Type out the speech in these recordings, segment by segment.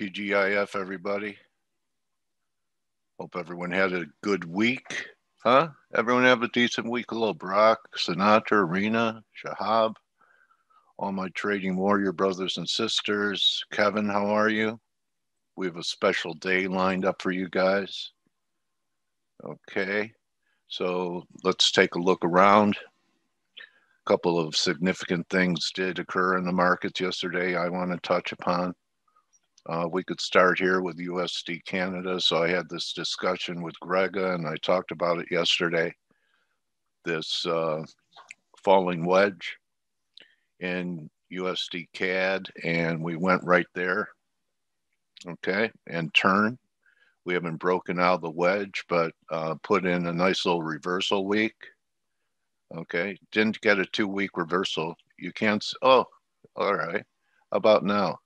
TGIF, everybody. Hope everyone had a good week. Huh? Everyone have a decent week. Hello, Brock, Sinatra, Rena, Shahab, all my trading warrior brothers and sisters. Kevin, how are you? We have a special day lined up for you guys. Okay, so let's take a look around. A couple of significant things did occur in the markets yesterday I want to touch upon. Uh, we could start here with USD Canada. So I had this discussion with Grega and I talked about it yesterday. This uh, falling wedge in USD CAD, and we went right there. Okay, and turn. We haven't broken out the wedge, but uh, put in a nice little reversal week. Okay, didn't get a two week reversal. You can't. Oh, all right. About now?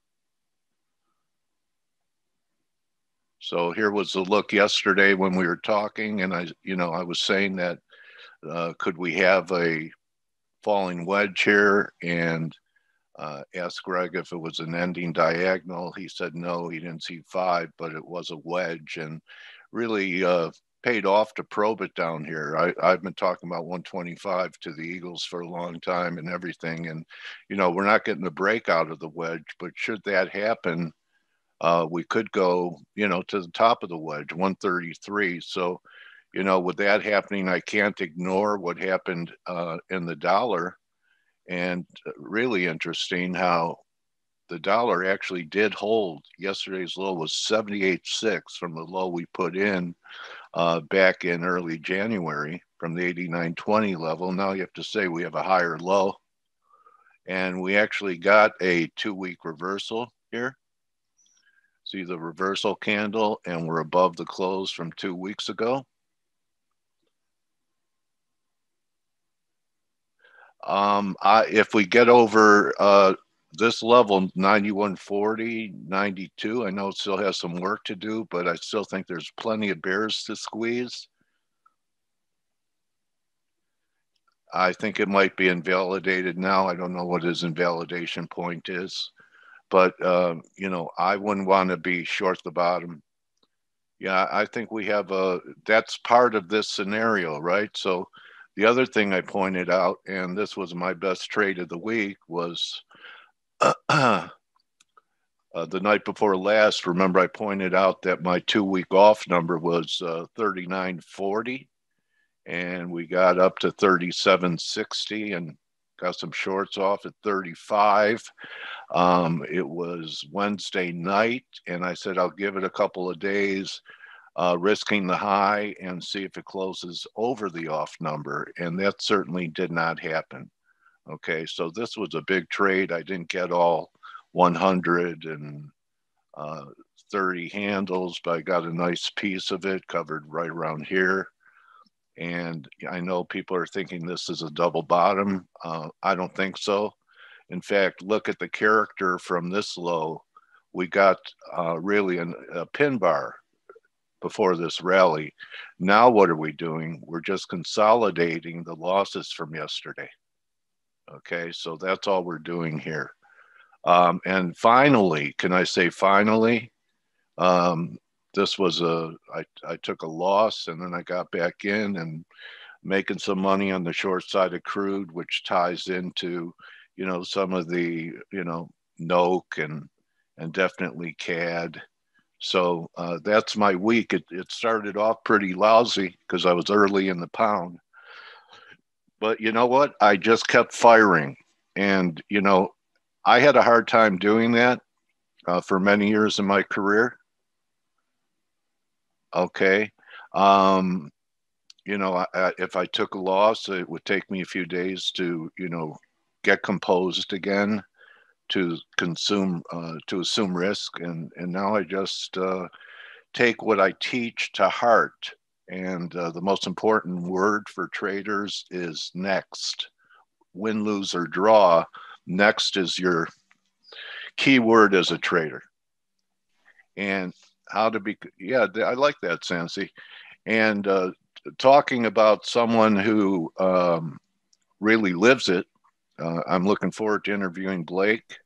So here was the look yesterday when we were talking, and I, you know, I was saying that uh, could we have a falling wedge here and uh, asked Greg if it was an ending diagonal. He said no, he didn't see five, but it was a wedge and really uh, paid off to probe it down here. I, I've been talking about 125 to the Eagles for a long time and everything. And, you know, we're not getting the break out of the wedge, but should that happen, uh, we could go, you know, to the top of the wedge, 133. So, you know, with that happening, I can't ignore what happened uh, in the dollar. And really interesting how the dollar actually did hold. Yesterday's low was 78.6 from the low we put in uh, back in early January from the 89.20 level. Now you have to say we have a higher low. And we actually got a two week reversal here see the reversal candle and we're above the close from two weeks ago. Um, I, if we get over uh, this level, 9140, 92, I know it still has some work to do, but I still think there's plenty of bears to squeeze. I think it might be invalidated now. I don't know what his invalidation point is but uh, you know, I wouldn't want to be short the bottom. Yeah, I think we have a that's part of this scenario, right? So the other thing I pointed out, and this was my best trade of the week, was uh, the night before last. Remember, I pointed out that my two week off number was uh, 3940, and we got up to 3760 and got some shorts off at 35. Um, it was Wednesday night, and I said I'll give it a couple of days, uh, risking the high and see if it closes over the off number. And that certainly did not happen. Okay, so this was a big trade. I didn't get all 130 uh, handles, but I got a nice piece of it covered right around here. And I know people are thinking this is a double bottom. Uh, I don't think so. In fact, look at the character from this low. We got uh, really an, a pin bar before this rally. Now, what are we doing? We're just consolidating the losses from yesterday. Okay, so that's all we're doing here. Um, and finally, can I say finally? Um, this was a I, I took a loss and then I got back in and making some money on the short side of crude, which ties into you know, some of the, you know, NOK and and definitely CAD. So uh, that's my week. It, it started off pretty lousy because I was early in the pound. But you know what? I just kept firing. And, you know, I had a hard time doing that uh, for many years in my career. Okay. Um, you know, I, if I took a loss, it would take me a few days to, you know, get composed again to consume uh, to assume risk. And and now i just uh, take what i teach to heart. And uh, the most important word for traders is next. Win lose or draw next is your key word as a trader. And how to be yeah i like that Sansi. and uh, talking about someone who um, really lives it uh, I'm looking forward to interviewing Blake.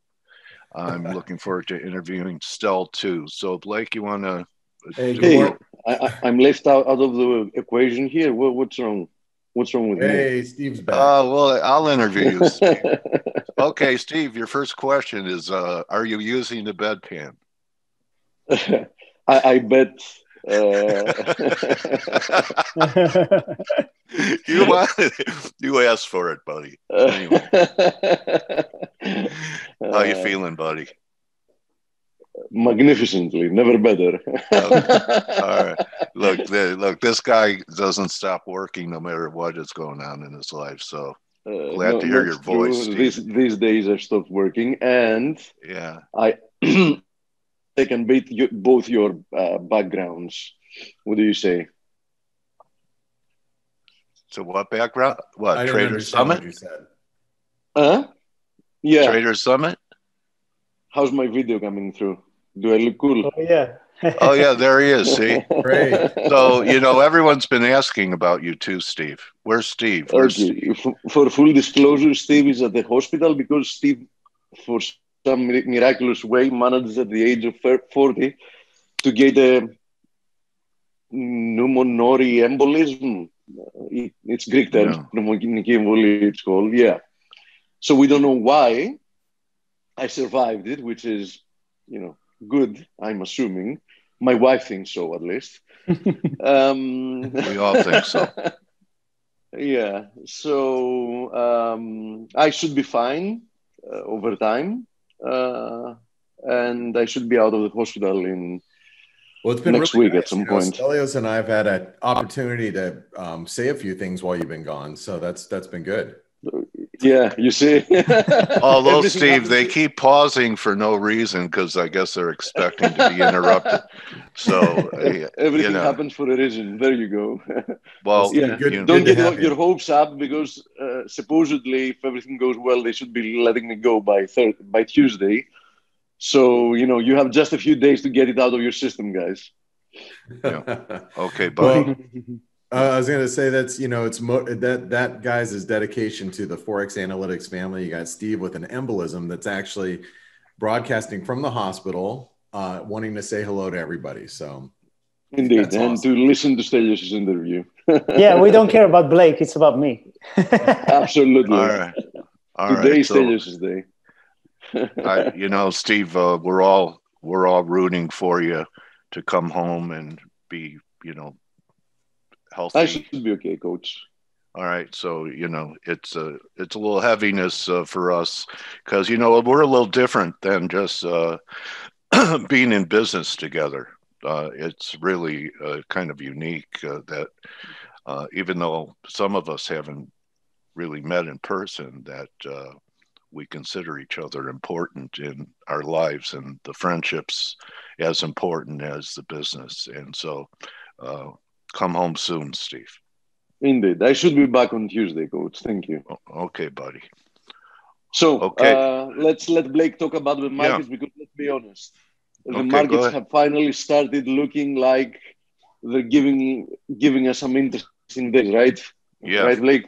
I'm looking forward to interviewing Stell too. So Blake, you want to? Hey, hey I, am left out, out of the equation here. What, what's wrong? What's wrong with hey, me? Hey, Steve's back. Oh uh, well, I'll interview you. Steve. okay, Steve. Your first question is: uh, Are you using the bedpan? I, I bet uh, you you asked for it, buddy. Anyway. How you feeling, buddy? Magnificently, never better. okay. All right. Look, the, look, this guy doesn't stop working no matter what is going on in his life. So uh, glad no, to hear your voice. These, these days I stopped working, and yeah, I they can beat you, both your uh, backgrounds. What do you say? So what background? What Trader Summit? What you said. Huh? Yeah. Trader Summit. How's my video coming through? Do I look cool? Oh yeah. oh yeah, there he is. See, great. So you know everyone's been asking about you too, Steve. Where's Steve? Where's okay. Steve? For full disclosure, Steve is at the hospital because Steve, for some miraculous way managed at the age of 40 to get a pulmonary embolism. It, it's Greek term, yeah. pneumonic embolism, it's called. Yeah. So we don't know why I survived it, which is, you know, good, I'm assuming. My wife thinks so, at least. um, we all think so. yeah. So um, I should be fine uh, over time uh, and I should be out of the hospital in well, it's been next really week nice. at some you point. Stelios and I have had an opportunity to um, say a few things while you've been gone, so that's that's been good. Yeah, you see. Although Steve, they keep pausing for no reason because I guess they're expecting to be interrupted. So everything you know. happens for a reason. There you go. Well, yeah. Good, you know, don't get your, your, hopes up because uh, supposedly, if everything goes well, they should be letting me go by third by Tuesday. So you know, you have just a few days to get it out of your system, guys. Yeah. Okay, bye. Well, uh, I was going to say that's you know it's mo- that that guy's is dedication to the ForexAnalytix family. You got Steve with an embolism that's actually broadcasting from the hospital, uh, wanting to say hello to everybody. So indeed, and awesome. to listen to Stelios' interview. yeah, we don't care about Blake; it's about me. Absolutely. All right. All Today right. Stelios' day. I, you know, Steve, uh, we're all we're all rooting for you to come home and be, you know, healthy. I should be okay, coach. All right, so you know it's a it's a little heaviness uh, for us because you know we're a little different than just uh, being in business together. Uh, it's really uh, kind of unique uh, that uh, even though some of us haven't really met in person, that we consider each other important in our lives and the friendships as important as the business. And so come home soon, Steve. Indeed. I should be back on Tuesday, coach. Thank you. Okay, buddy. So okay. Uh, let's let Blake talk about the markets yeah. because let's be honest. The okay, markets have finally started looking like they're giving giving us some interesting days, right? Yeah. Right, Blake?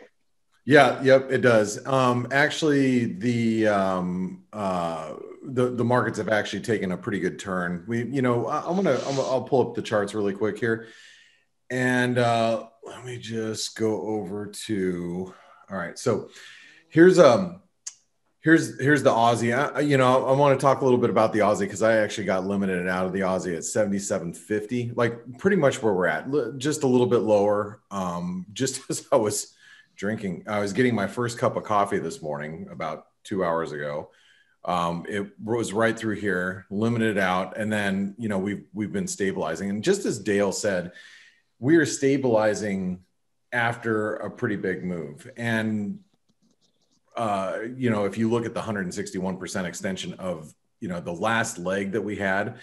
Yeah, yep, it does. Um, actually, the um, uh, the the markets have actually taken a pretty good turn. We, you know, I, am gonna I'm, I'll pull up the charts really quick here. And uh, let me just go over to. All right, so here's um here's here's the Aussie. I, you know, I want to talk a little bit about the Aussie because I actually got limited out of the Aussie at 77.50, like pretty much where we're at, just a little bit lower. Um, just as I was drinking, I was getting my first cup of coffee this morning about two hours ago. Um, it was right through here, limited out, and then you know we've we've been stabilizing. And just as Dale said, we are stabilizing after a pretty big move. And uh, you know, if you look at the 161% extension of you know the last leg that we had,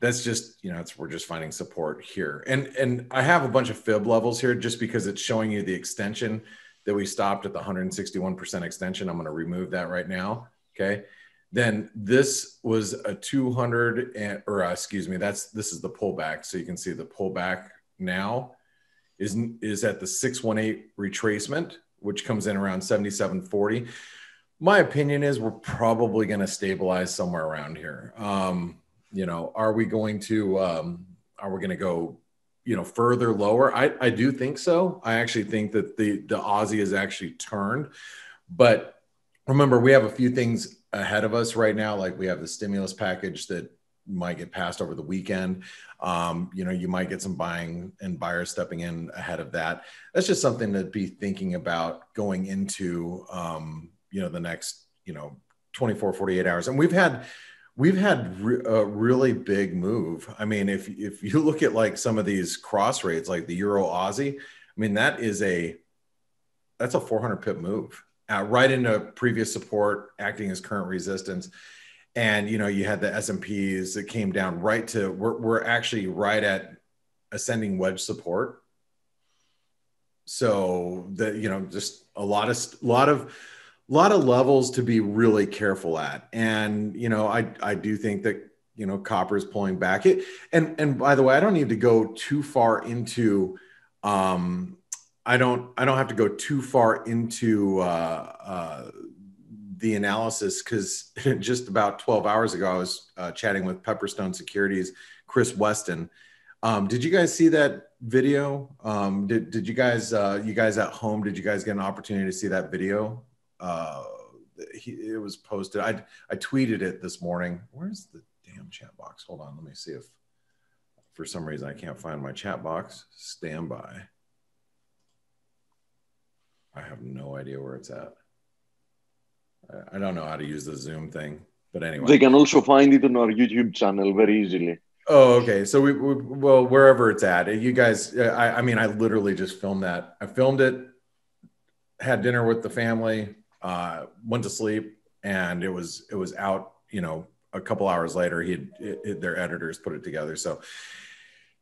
that's just you know it's we're just finding support here. And and I have a bunch of fib levels here just because it's showing you the extension that we stopped at the 161% extension. I'm going to remove that right now. Okay. Then this was a 200 and, or uh, excuse me, that's this is the pullback. So you can see the pullback now is is at the 618 retracement which comes in around 7740 my opinion is we're probably going to stabilize somewhere around here. Um, you know, are we going to um, are we going to go you know further lower? I I do think so. I actually think that the the Aussie has actually turned, but remember we have a few things ahead of us right now. Like we have the stimulus package that might get passed over the weekend. Um, you know, you might get some buying and buyers stepping in ahead of that. That's just something to be thinking about going into, um, you know, the next, you know, 24, 48 hours. And we've had, we've had re- a really big move. I mean, if, if you look at like some of these cross rates, like the Euro Aussie, I mean, that is a, that's a 400 pip move uh, right into previous support, acting as current resistance and you know you had the s&ps that came down right to we're, we're actually right at ascending wedge support. So the you know just a lot of lot of lot of levels to be really careful at. And you know i i do think that you know copper is pulling back. It and and by the way i don't need to go too far into um i don't i don't have to go too far into uh uh the analysis because just about 12 hours ago, I was uh, chatting with Pepperstone Securities, Chris Weston. Um, did you guys see that video? Um, did, did you guys, uh, you guys at home, did you guys get an opportunity to see that video? Uh, he, it was posted. I, I tweeted it this morning. Where's the damn chat box? Hold on. Let me see if for some reason I can't find my chat box. Stand by. I have no idea where it's at. I don't know how to use the Zoom thing, but anyway. They can also find it on our YouTube channel very easily. Oh, okay. So we, we well wherever it's at. You guys, I, I mean, I literally just filmed that. I filmed it, had dinner with the family, uh, went to sleep, and it was it was out. You know, a couple hours later, he had it, it, their editors put it together. So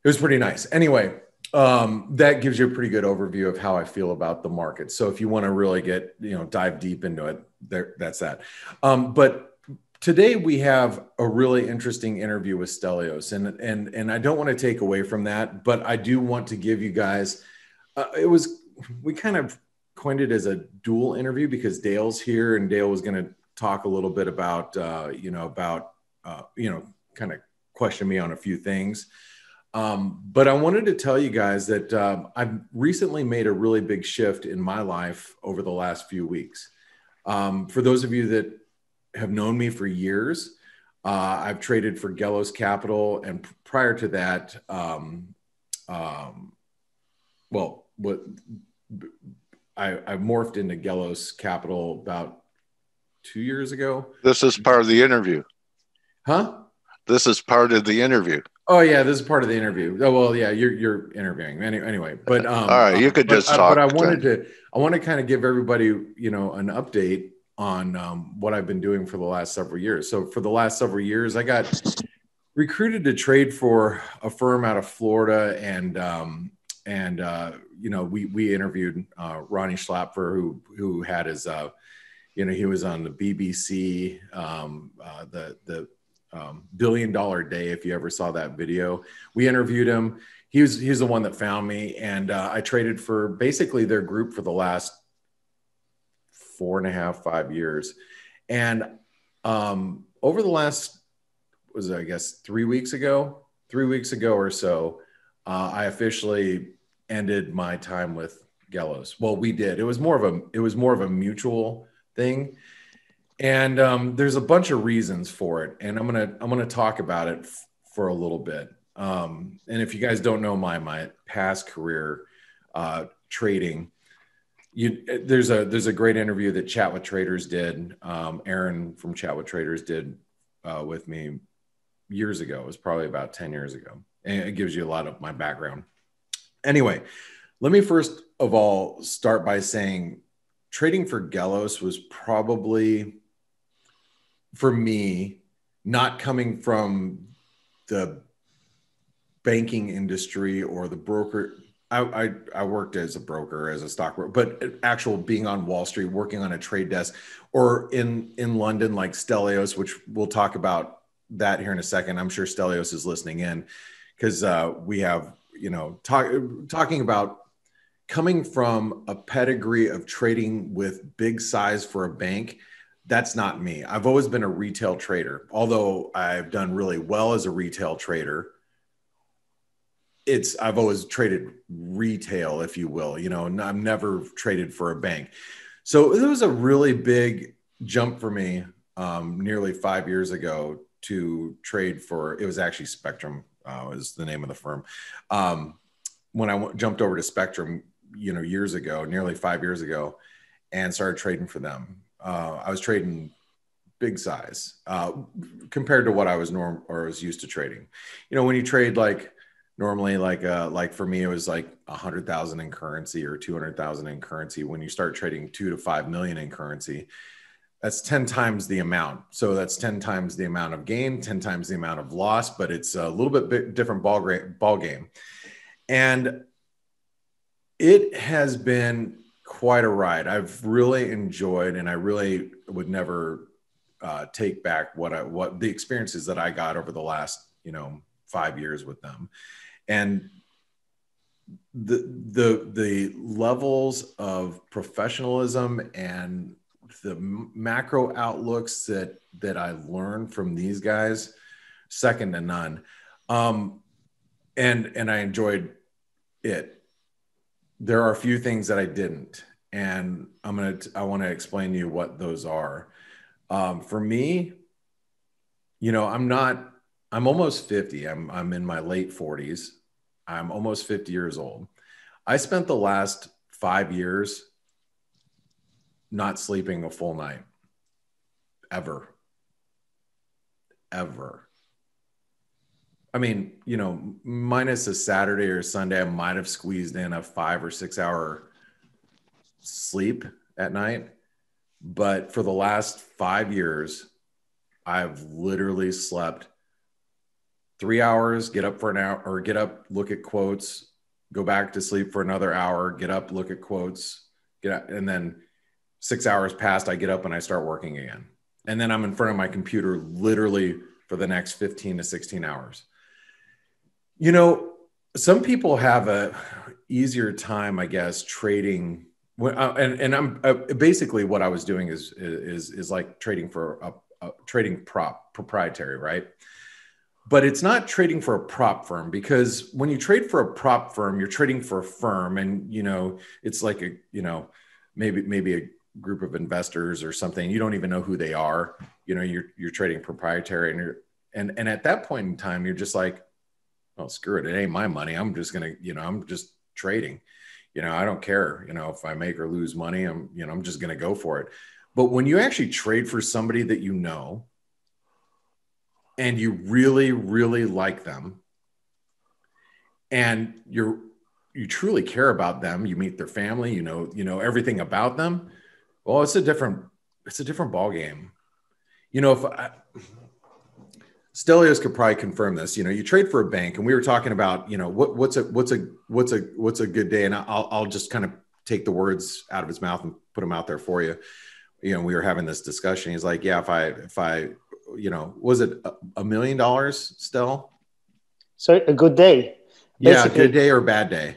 it was pretty nice. Anyway, um, that gives you a pretty good overview of how I feel about the market. So if you want to really get, you know, dive deep into it, there, that's that. Um, but today we have a really interesting interview with Stelios, and and and I don't want to take away from that, but I do want to give you guys. Uh, it was we kind of coined it as a dual interview because Dale's here, and Dale was going to talk a little bit about, uh, you know, about, uh, you know, kind of question me on a few things. Um, but I wanted to tell you guys that um, I've recently made a really big shift in my life over the last few weeks. Um, for those of you that have known me for years, uh, I've traded for Gelos Capital, and prior to that, um, um, well, what I, I morphed into Gelos Capital about two years ago. This is part of the interview. Huh? This is part of the interview. Oh yeah, this is part of the interview. Oh well, yeah, you're you're interviewing anyway. Anyway, but um, all right, you could but, just talk. But I wanted then. to, I want to kind of give everybody, you know, an update on um, what I've been doing for the last several years. So for the last several years, I got recruited to trade for a firm out of Florida, and um, and uh, you know, we we interviewed uh, Ronnie Schlapfer, who who had his, uh, you know, he was on the BBC, um, uh, the the um, billion dollar day if you ever saw that video we interviewed him he was he's the one that found me and uh, i traded for basically their group for the last four and a half five years and um, over the last was i guess three weeks ago three weeks ago or so uh, i officially ended my time with Gelos. Well, we did. It was more of a it was more of a mutual thing and um, there's a bunch of reasons for it and i'm gonna i'm gonna talk about it f- for a little bit. Um, and if you guys don't know my my past career uh, trading you there's a there's a great interview that chat with traders did um, aaron from chat with traders did uh, with me years ago. It was probably about 10 years ago. And it gives you a lot of my background. Anyway let me first of all start by saying trading for Gelos was probably for me, not coming from the banking industry or the broker. I, I, I, worked as a broker, as a stock broker, but actual being on Wall Street, working on a trade desk, or in in London, like Stelios, which we'll talk about that here in a second. I'm sure Stelios is listening in because uh, we have you know talk, talking about coming from a pedigree of trading with big size for a bank that's not me. I've always been a retail trader. Although I've done really well as a retail trader, it's I've always traded retail, if you will. You know, I've never traded for a bank. So it was a really big jump for me um, nearly five years ago to trade for. It was actually Spectrum uh, is the name of the firm. Um, when I w- jumped over to Spectrum, you know, years ago, nearly five years ago, and started trading for them uh, I was trading big size uh, compared to what I was norm or was used to trading. You know, when you trade like normally, like uh, like for me, it was like a hundred thousand in currency or two hundred thousand in currency. When you start trading two to five million in currency, that's 10 times the amount. So that's 10 times the amount of gain, 10 times the amount of loss, but it's a little bit different ball, ball game. And it has been quite a ride. I've really enjoyed, and I really would never uh, take back what I what the experiences that I got over the last you know five years with them, and the the the levels of professionalism and the macro outlooks that that I learned from these guys, second to none. Um, and and I enjoyed it there are a few things that I didn't, and I'm gonna I want to explain to you what those are. Um, for me, you know, I'm not. I'm almost 50. I'm I'm in my late 40s. I'm almost 50 years old. I spent the last five years not sleeping a full night ever ever I mean, you know, minus a Saturday or Sunday, I might have squeezed in a five or six hour sleep at night. But for the last five years, I've literally slept three hours, get up for an hour, or get up, look at quotes, go back to sleep for another hour, get up, look at quotes, get up, and then six hours passed, I get up and I start working again. And then I'm in front of my computer literally for the next 15 to 16 hours. You know, some people have a easier time, I guess, trading. Uh, and and I'm uh, basically what I was doing is is is like trading for a, a trading prop proprietary, right? But it's not trading for a prop firm because when you trade for a prop firm, you're trading for a firm, and you know it's like a you know maybe maybe a group of investors or something. You don't even know who they are. You know, you're you're trading proprietary, and you're and and at that point in time, you're just like, oh screw it. It ain't my money. I'm just gonna you know i'm just trading. You know i don't care you know if i make or lose money i'm you know i'm just gonna go for it. But when you actually trade for somebody that you know and you really really like them and you're you truly care about them you meet their family you know you know everything about them well it's a different it's a different ball game you know if I, Stelios could probably confirm this. You know, you trade for a bank, and we were talking about, you know, what, what's a what's a what's a what's a good day, and I'll I'll just kind of take the words out of his mouth and put them out there for you. You know, we were having this discussion. He's like, yeah, if I if I, you know, was it a million dollars, Stel? So a good day. Basically, yeah, good day or bad day.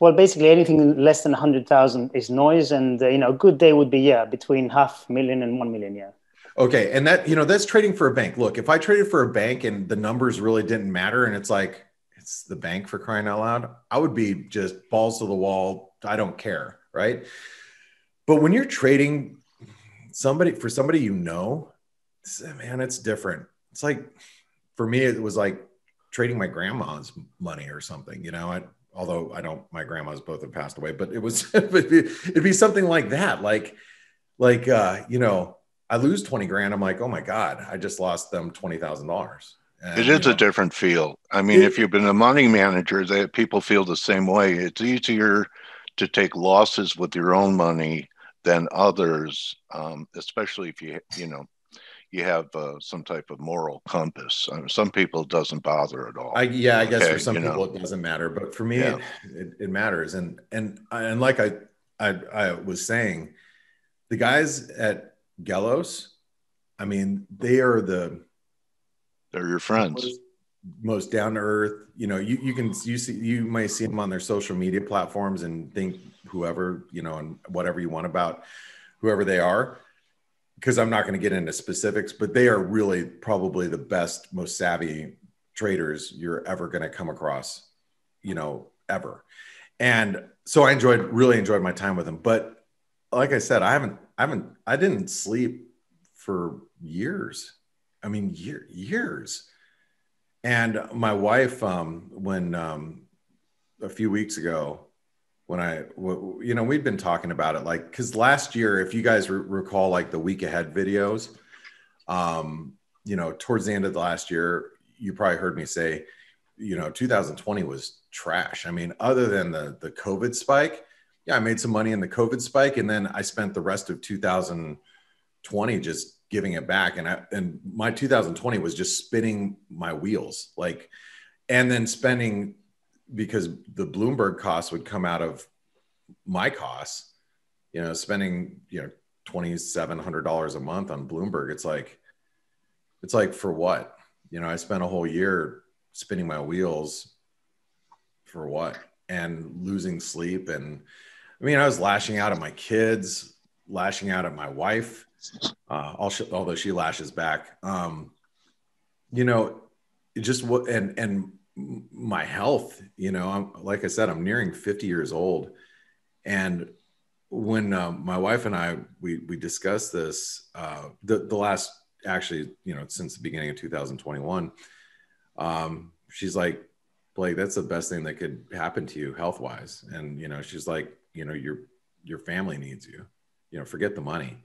Well, basically, anything less than a hundred thousand is noise, and uh, you know, a good day would be yeah, between half million and one million. Yeah. Okay, and that you know that's trading for a bank. Look, if I traded for a bank and the numbers really didn't matter, and it's like it's the bank for crying out loud, I would be just balls to the wall. I don't care, right? But when you're trading somebody for somebody you know, man, it's different. It's like for me, it was like trading my grandma's money or something. You know, I, although I don't, my grandma's both have passed away, but it was it'd be, it'd be something like that, like like uh, you know I lose 20 grand. I'm like, oh my God, I just lost them $20,000. It is know, a different feel. I mean, it, if you've been a money manager, that people feel the same way. It's easier to take losses with your own money than others, um, especially if you, you know, you have uh, some type of moral compass. I mean, some people it doesn't bother at all. I, yeah, I guess for some people know. it doesn't matter, but for me, yeah. it, it, matters. And and and like I, I I was saying, the guys at Gelos, I mean, they are the they're your friends. Most, most down to earth. You know, you, you can you see you may see them on their social media platforms and think whoever, you know, and whatever you want about whoever they are. because I'm not going to get into specifics, but they are really probably the best, most savvy traders you're ever going to come across, you know, ever. And so I enjoyed, really enjoyed my time with them. But like I said, I haven't, I haven't, I didn't sleep for years. I mean, year, years. And my wife, um, when um, a few weeks ago, when I, you know, we'd been talking about it, like, because last year, if you guys re- recall, like the week ahead videos, um, you know, towards the end of last year, you probably heard me say, you know, 2020 was trash. I mean, other than the the COVID spike, yeah, I made some money in the COVID spike, and then I spent the rest of 2020 just giving it back. And I and my 2020 was just spinning my wheels, like, and then spending because the Bloomberg costs would come out of my costs, you know, spending, you know, $2,700 a month on Bloomberg. It's like, it's like for what? You know, I spent a whole year spinning my wheels for what? And losing sleep. And I mean, I was lashing out at my kids, lashing out at my wife, uh, although she lashes back. Um, you know, just what, and, and my health you know i'm like i said i'm nearing 50 years old and when uh, my wife and i we we discussed this uh, the the last actually you know since the beginning of 2021 um, she's like blake that's the best thing that could happen to you health wise and you know she's like you know your your family needs you you know forget the money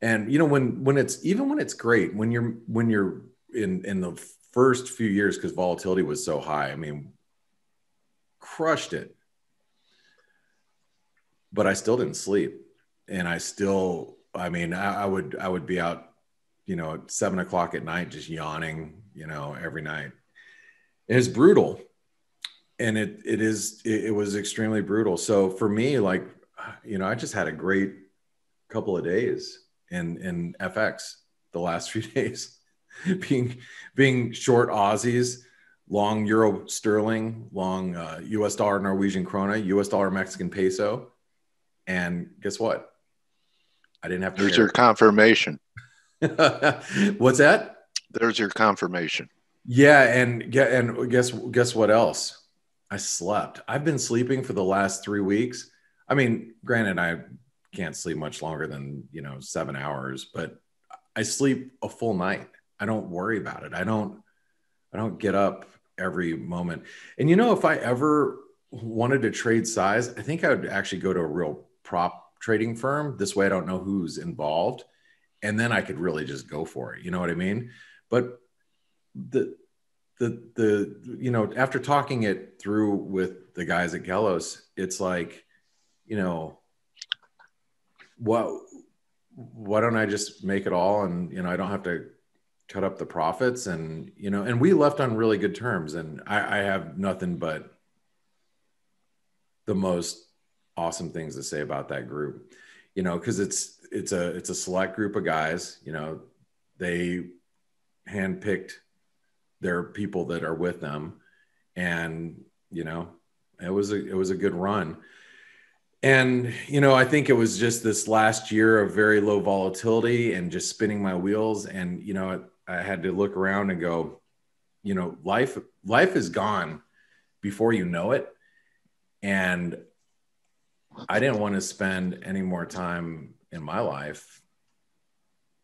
and you know when when it's even when it's great when you're when you're in in the first few years because volatility was so high. I mean, crushed it. But I still didn't sleep. And I still, I mean, I, I would I would be out, you know, at seven o'clock at night just yawning, you know, every night. It is brutal. And it it is it, it was extremely brutal. So for me, like, you know, I just had a great couple of days in in FX the last few days. being being short Aussies, long euro sterling, long uh, U.S. dollar Norwegian krona, U.S. dollar Mexican peso, and guess what? I didn't have to. There's your confirmation. What's that? There's your confirmation. Yeah, and get and guess guess what else? I slept. I've been sleeping for the last three weeks. I mean, granted, I can't sleep much longer than you know seven hours, but I sleep a full night. I don't worry about it. I don't I don't get up every moment. And you know, if I ever wanted to trade size, I think I would actually go to a real prop trading firm. This way I don't know who's involved. And then I could really just go for it. You know what I mean? But the the the you know, after talking it through with the guys at Gelos, it's like, you know, what why don't I just make it all and you know I don't have to cut up the profits and you know and we left on really good terms and I, I have nothing but the most awesome things to say about that group. You know because it's it's a it's a select group of guys you know they handpicked their people that are with them and you know it was a it was a good run and you know i think it was just this last year of very low volatility and just spinning my wheels and you know I had to look around and go, you know, life life is gone before you know it, and I didn't want to spend any more time in my life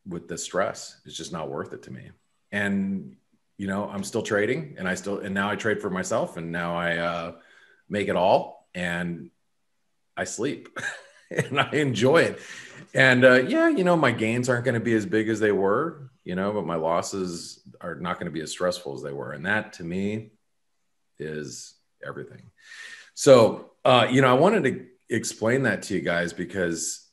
with the stress. It's just not worth it to me. And you know, I'm still trading, and I still and now I trade for myself, and now I uh, make it all, and I sleep. and I enjoy it. And uh, yeah, you know, my gains aren't going to be as big as they were, you know, but my losses are not going to be as stressful as they were. And that to me is everything. So, uh, you know, I wanted to explain that to you guys because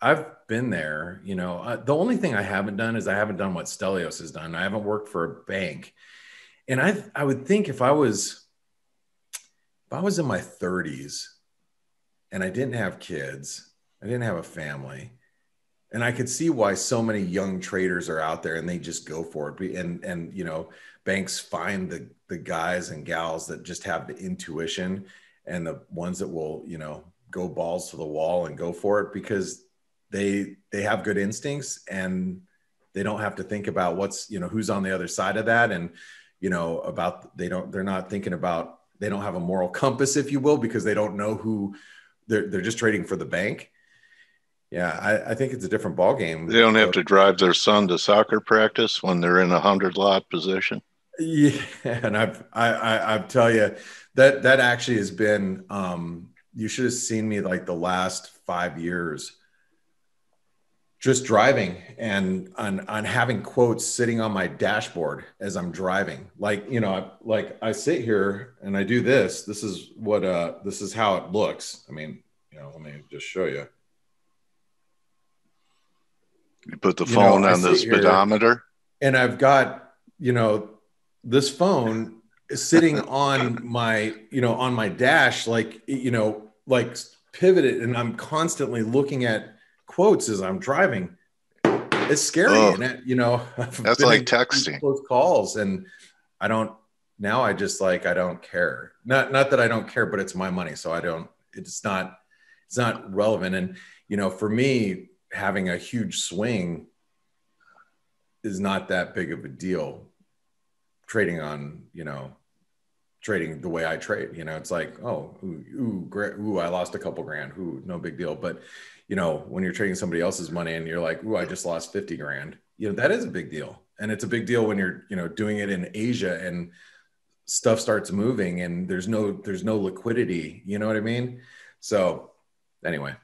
I've been there. You know, uh, the only thing I haven't done is I haven't done what Stelios has done. I haven't worked for a bank. And I, I would think if I was, if I was in my 30s and I didn't have kids, I didn't have a family, and I could see why so many young traders are out there and they just go for it. And and you know, banks find the the guys and gals that just have the intuition and the ones that will you know go balls to the wall and go for it because they they have good instincts and they don't have to think about what's you know who's on the other side of that. And you know about they don't they're not thinking about they don't have a moral compass if you will because they don't know who they're, they're just trading for the bank. Yeah I, I think it's a different ball game they don't have to drive their son to soccer practice when they're in a hundred lot position. Yeah and i've i i, I tell you that that actually has been um you should have seen me like the last five years just driving and on, on having quotes sitting on my dashboard as I'm driving. Like, you know, like I sit here and I do this. This is what uh this is how it looks. I mean, you know, let me just show you. You put the phone you know, on the speedometer. And I've got, you know, this phone is sitting on my, you know, on my dash, like, you know, like pivoted, and I'm constantly looking at quotes as I'm driving. It's scary, oh, and it, you know, that's like texting close calls, and I don't now. I just like I don't care. Not not that I don't care, but it's my money, so I don't. It's not it's not relevant. And you know, for me, having a huge swing is not that big of a deal. Trading on you know trading the way I trade. You know, it's like, oh, ooh, ooh, great, ooh, I lost a couple grand. Ooh, no big deal. But you know, when you're trading somebody else's money and you're like, ooh, I just lost 50 grand, you know, that is a big deal. And it's a big deal when you're, you know, doing it in Asia and stuff starts moving and there's no, there's no liquidity. You know what I mean? So anyway,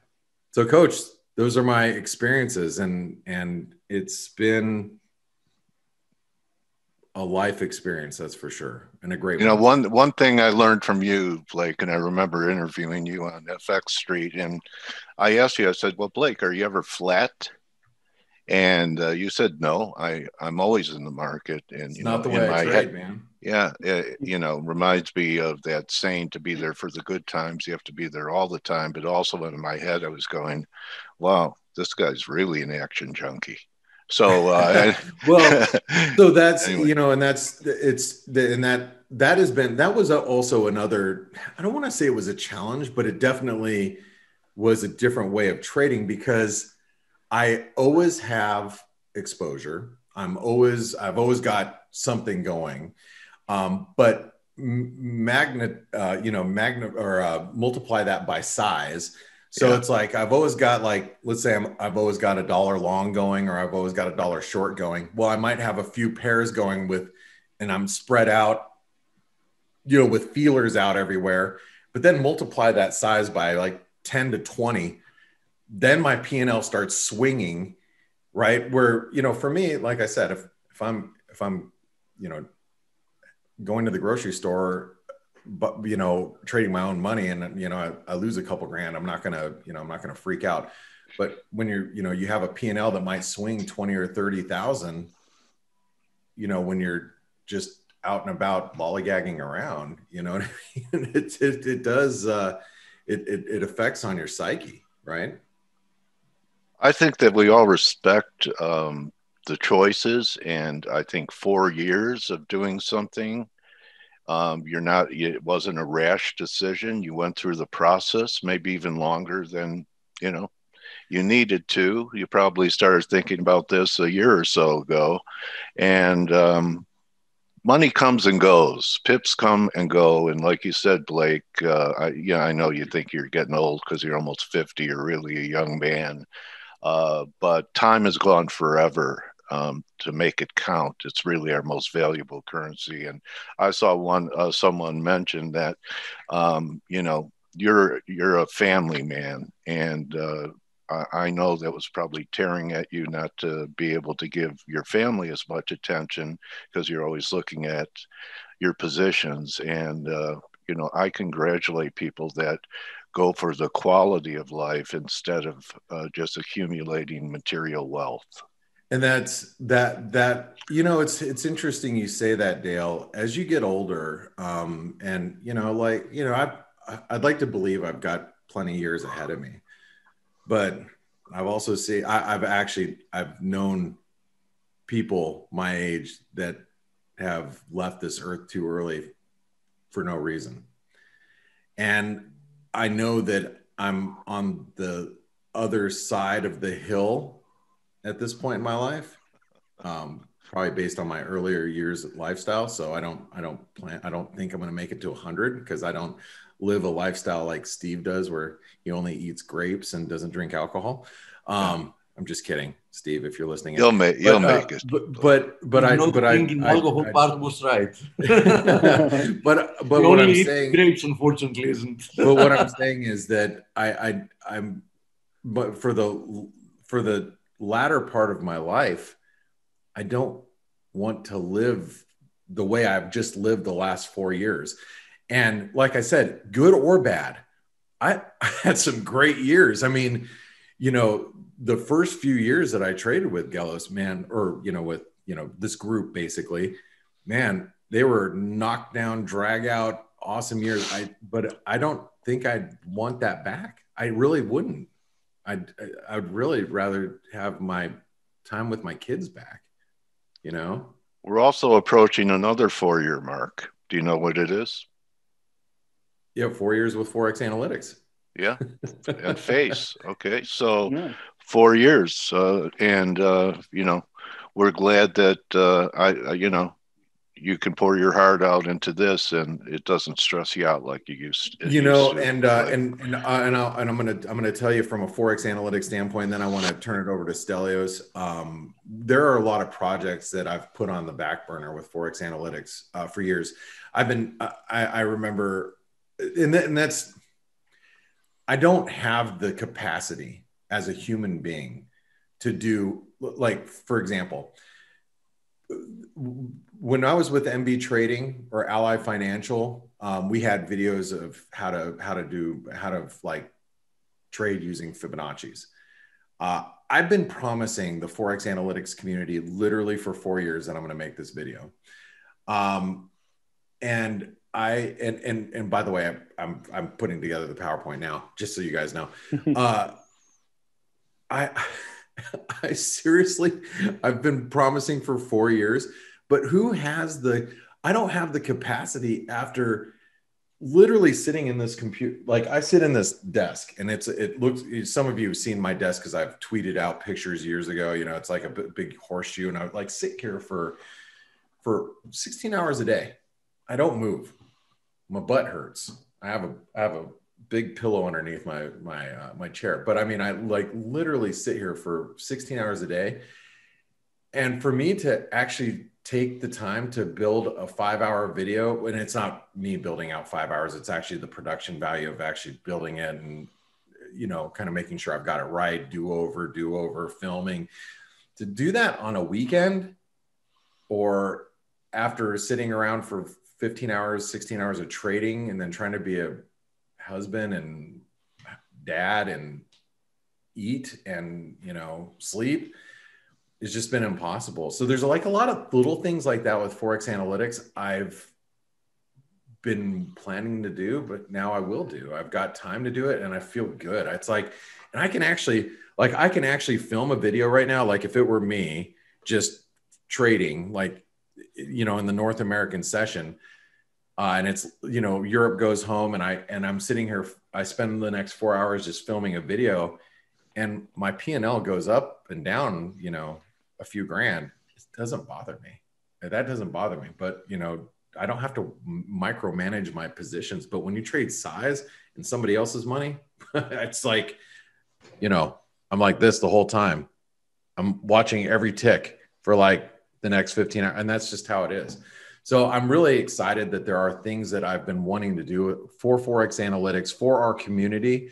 so coach, those are my experiences and, and it's been, a life experience that's for sure and a great you one. know one. one thing i learned from you blake and i remember interviewing you on fx street and i asked you i said well blake are you ever flat? And uh, you said no i i'm always in the market and it's you not know the way I trade, head, man. Yeah it, you know reminds me of that saying to be there for the good times you have to be there all the time but also in my head i was going wow this guy's really an action junkie so, uh, well, so that's anyway. you know, and that's it's and that that has been that was also another. I don't want to say it was a challenge, but it definitely was a different way of trading because I always have exposure. I'm always I've always got something going, um, but magnet, uh, you know, magnet or uh, multiply that by size so yeah. it's like I've always got like let's say i have always got a dollar long going or I've always got a dollar short going. Well, I might have a few pairs going with, and I'm spread out, you know, with feelers out everywhere. But then multiply that size by like ten to twenty, then my P and L starts swinging, right? Where you know, for me, like I said, if if I'm if I'm you know going to the grocery store but you know trading my own money and you know I, I, lose a couple grand i'm not gonna you know i'm not gonna freak out but when you're you know you have a p&l that might swing 20 or 30 thousand you know when you're just out and about lollygagging around you know I mean? it, it, it does uh it, it it affects on your psyche right i think that we all respect um the choices and i think four years of doing something um, you're not, it wasn't a rash decision. You went through the process, maybe even longer than, you know, you needed to. You probably started thinking about this a year or so ago. And um, money comes and goes, pips come and go. And like you said, Blake, uh, I, yeah, I know you think you're getting old because you're almost 50. You're really a young man. Uh, but time has gone forever um, to make it count. It's really our most valuable currency. And I saw one uh, someone mention that, um, you know, you're you're a family man, and uh, I, I, know that was probably tearing at you not to be able to give your family as much attention because you're always looking at your positions. And uh, you know, I congratulate people that go for the quality of life instead of uh, just accumulating material wealth and that's that that you know it's it's interesting you say that dale. As you get older um and you know like you know i i'd like to believe i've got plenty years ahead of me. But i've also seen I, i've actually i've known people my age that have left this earth too early for no reason. And i know that i'm on the other side of the hill at this point in my life. Um, probably based on my earlier years of lifestyle. So I don't, I don't plan, I don't think I'm going to make it to 100 because I don't live a lifestyle like Steve does, where he only eats grapes and doesn't drink alcohol. Um, I'm just kidding, Steve. If you're listening, you'll make you'll but, uh, make it. But but, but I but I, I, alcohol I, part was right. but but what I'm saying, grapes unfortunately isn't. but what I'm saying is that I I I'm but for the for the latter part of my life, I don't want to live the way I've just lived the last four years. And like I said, good or bad, I, I had some great years. I mean, you know, the first few years that I traded with Gelos, man, or you know, with you know this group basically, man, they were knocked down, drag out, awesome years. I but I don't think I'd want that back. I really wouldn't. I'd I'd really rather have my time with my kids back. You know. We're also approaching another four-year mark. Do you know what it is? Yeah, four years with ForexAnalytix. Yeah, and face. Okay, so yeah. four years, uh, and uh, you know, we're glad that uh, I, you know, you can pour your heart out into this, and it doesn't stress you out like you used. You know, and uh, and and uh, and, i and I'm gonna I'm gonna tell you from a ForexAnalytix standpoint. then I want to turn it over to Stelios. Um, there are a lot of projects that I've put on the back burner with ForexAnalytix uh, for years. I've been I, I remember, and, and that's I don't have the capacity as a human being to do like for example when I was with MB Trading or Ally Financial, um, we had videos of how to how to do how to like trade using Fibonacci's. Uh, I've been promising the ForexAnalytix community literally for four years that I'm going to make this video. Um, and I and and and by the way, I'm I'm, I'm putting together the PowerPoint now, just so you guys know. Uh, I I seriously I've been promising for four years, but who has the I don't have the capacity after literally sitting in this computer like i sit in this desk and it's it looks some of you have seen my desk because i've tweeted out pictures years ago you know it's like a big horseshoe and i would like sit here for for 16 hours a day i don't move my butt hurts. I have a I have a big pillow underneath my my uh, my chair. But I mean, I like literally sit here for 16 hours a day, and for me to actually take the time to build a five hour video and it's not me building out five hours it's actually the production value of actually building it and you know kind of making sure i've got it right do over do over filming. To do that on a weekend or after sitting around for 15 hours, 16 hours of trading and then trying to be a husband and dad and eat and, you know, sleep it's just been impossible. So there's like a lot of little things like that with ForexAnalytix I've been planning to do, but now I will do. I've got time to do it and I feel good. It's like, and I can actually, like, I can actually film a video right now. Like, if it were me just trading, like, you know, in the North American session, uh, and it's you know Europe goes home, and I and I'm sitting here. I spend the next four hours just filming a video, and my P and L goes up and down. You know, a few grand. It doesn't bother me. That doesn't bother me. But you know, I don't have to micromanage my positions. But when you trade size and somebody else's money, it's like, you know, I'm like this the whole time. I'm watching every tick for like the next 15 hours, and that's just how it is. So I'm really excited that there are things that I've been wanting to do for ForexAnalytix for our community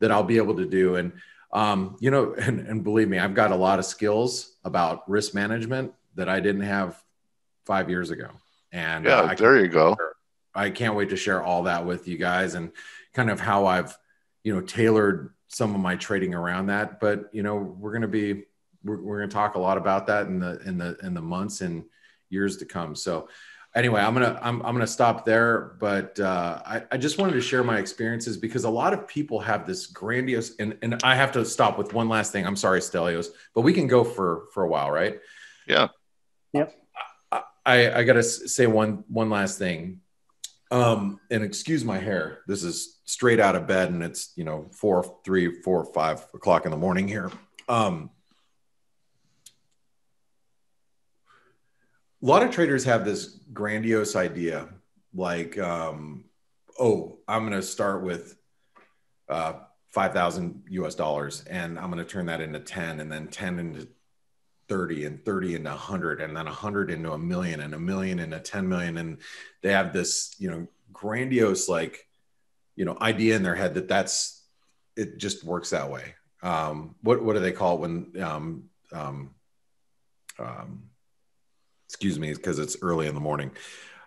that I'll be able to do. And, um, you know, and, and believe me, I've got a lot of skills about risk management that I didn't have five years ago. And yeah, uh, there you go. I can't wait to share all that with you guys and kind of how I've, you know, tailored some of my trading around that. But, you know, we're going to be, we're, we're going to talk a lot about that in the, in the, in the months and years to come. So, anyway, I'm gonna I'm, I'm gonna stop there. But uh, I, I just wanted to share my experiences because a lot of people have this grandiose and and I have to stop with one last thing. I'm sorry, Stelios, but we can go for for a while, right? Yeah. Yep. I, I, I gotta say one one last thing. Um, and excuse my hair. This is straight out of bed, and it's you know four, three, four, five o'clock in the morning here. Um, a lot of traders have this grandiose idea, like, um, oh, I'm going to start with uh, five thousand U.S. dollars, and I'm going to turn that into ten, and then ten into 30 and 30 into 100 and then 100 into a million and a million into 10 million and they have this you know grandiose like you know idea in their head that that's it just works that way um what what do they call it when um um, um excuse me because it's early in the morning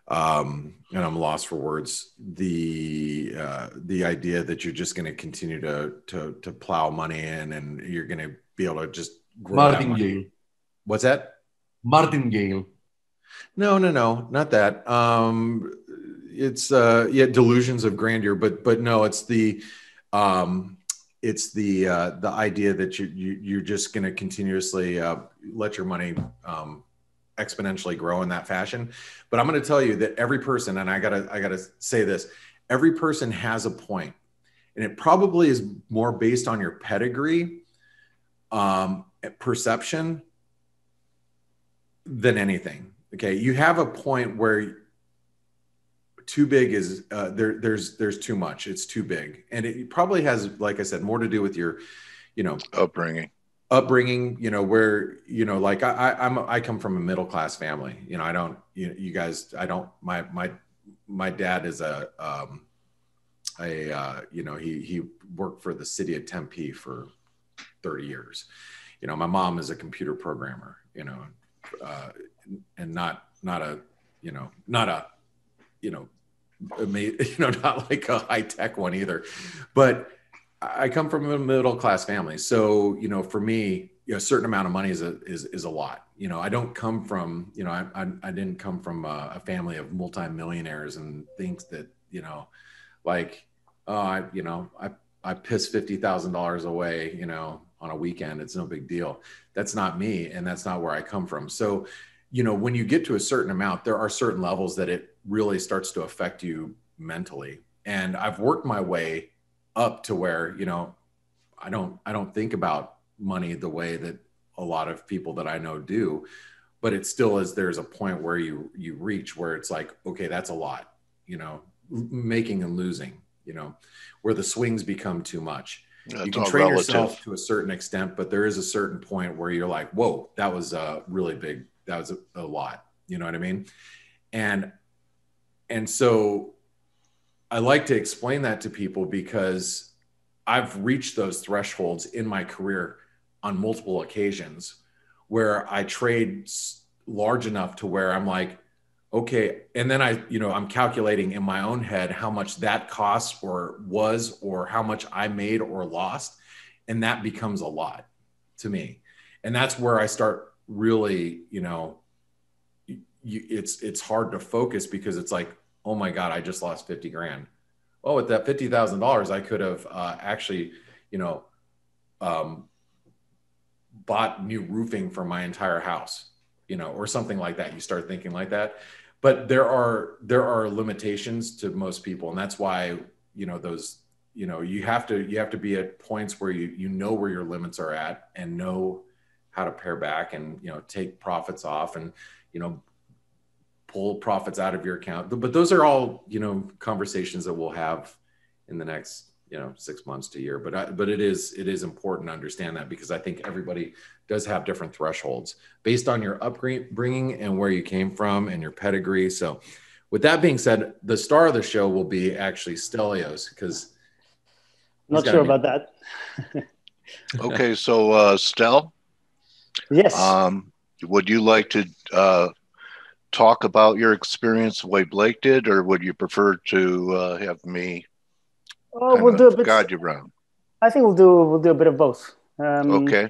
um and i'm lost for words the uh the idea that you're just going to continue to to to plow money in and you're going to be able to just grow martingale What's that? Martingale. No, no, no, not that. Um, it's uh, yeah, delusions of grandeur, but but no, it's the um, it's the uh, the idea that you, you you're just going to continuously uh, let your money um, exponentially grow in that fashion. But I'm going to tell you that every person, and I gotta I gotta say this, every person has a point, and it probably is more based on your pedigree, um, perception, than anything. Okay, you have a point where too big is uh, there. There's there's too much. It's too big, and it probably has, like I said, more to do with your, you know, upbringing. Upbringing, you know, where you know, like I, I'm, I come from a middle class family. You know, I don't, you, you guys, I don't. My my my dad is a um, a uh, you know he he worked for the city of Tempe for 30 years. You know, my mom is a computer programmer. You know, uh, and not not a you know not a you know you know not like a high tech one either but i come from a middle class family. So you know for me you know, a certain amount of money is a is, is a lot. You know i don't come from you know i i, I didn't come from a, a family of multimillionaires and things that you know like oh i you know i i piss fifty thousand dollars away you know on a weekend. It's no big deal. That's not me and that's not where i come from. So you know when you get to a certain amount there are certain levels that it really starts to affect you mentally. And i've worked my way up to where you know i don't i don't think about money the way that a lot of people that i know do but it still is there's a point where you you reach where it's like okay that's a lot you know making and losing you know where the swings become too much that's you can train relative. yourself to a certain extent, but there is a certain point where you're like, whoa, that was a really big, that was a, a lot. You know what I mean? And and so I like to explain that to people because I've reached those thresholds in my career on multiple occasions where I trade large enough to where I'm like, okay and then i you know i'm calculating in my own head how much that cost or was or how much i made or lost and that becomes a lot to me. And that's where i start really you know you, it's it's hard to focus because it's like oh my god i just lost 50 grand. Oh with that $50000 i could have uh, actually you know um, bought new roofing for my entire house you know or something like that. You start thinking like that. But there are there are limitations to most people. And that's why you know those you know you have to you have to be at points where you you know where your limits are at and know how to pare back and you know take profits off and you know pull profits out of your account. But those are all you know conversations that we'll have in the next you know six months to year. But I, but it is it is important to understand that because i think everybody does have different thresholds based on your upbringing and where you came from and your pedigree. So with that being said the star of the show will be actually stelios because not sure be- about that. Okay so uh stel? Yes. Um would you like to uh talk about your experience the way blake did or would you prefer to uh, have me Oh, we'll do a bit. Guide you around. I think we'll do we'll do a bit of both. Um, okay.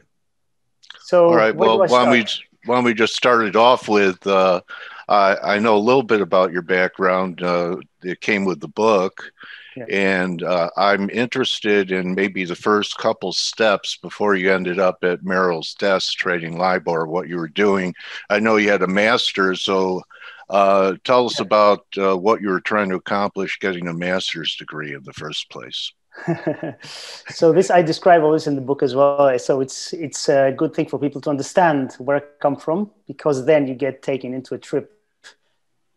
So all right. Well, why don't we why don't we just start it off with? Uh, I, I know a little bit about your background. Uh, it came with the book. Yeah. And uh, I'm interested in maybe the first couple steps before you ended up at Merrill's desk trading LIBOR, what you were doing. I know you had a master, so Uh, tell us about uh, what you were trying to accomplish getting a master's degree in the first place. so this I describe all this in the book as well. So it's it's a good thing for people to understand where I come from because then you get taken into a trip,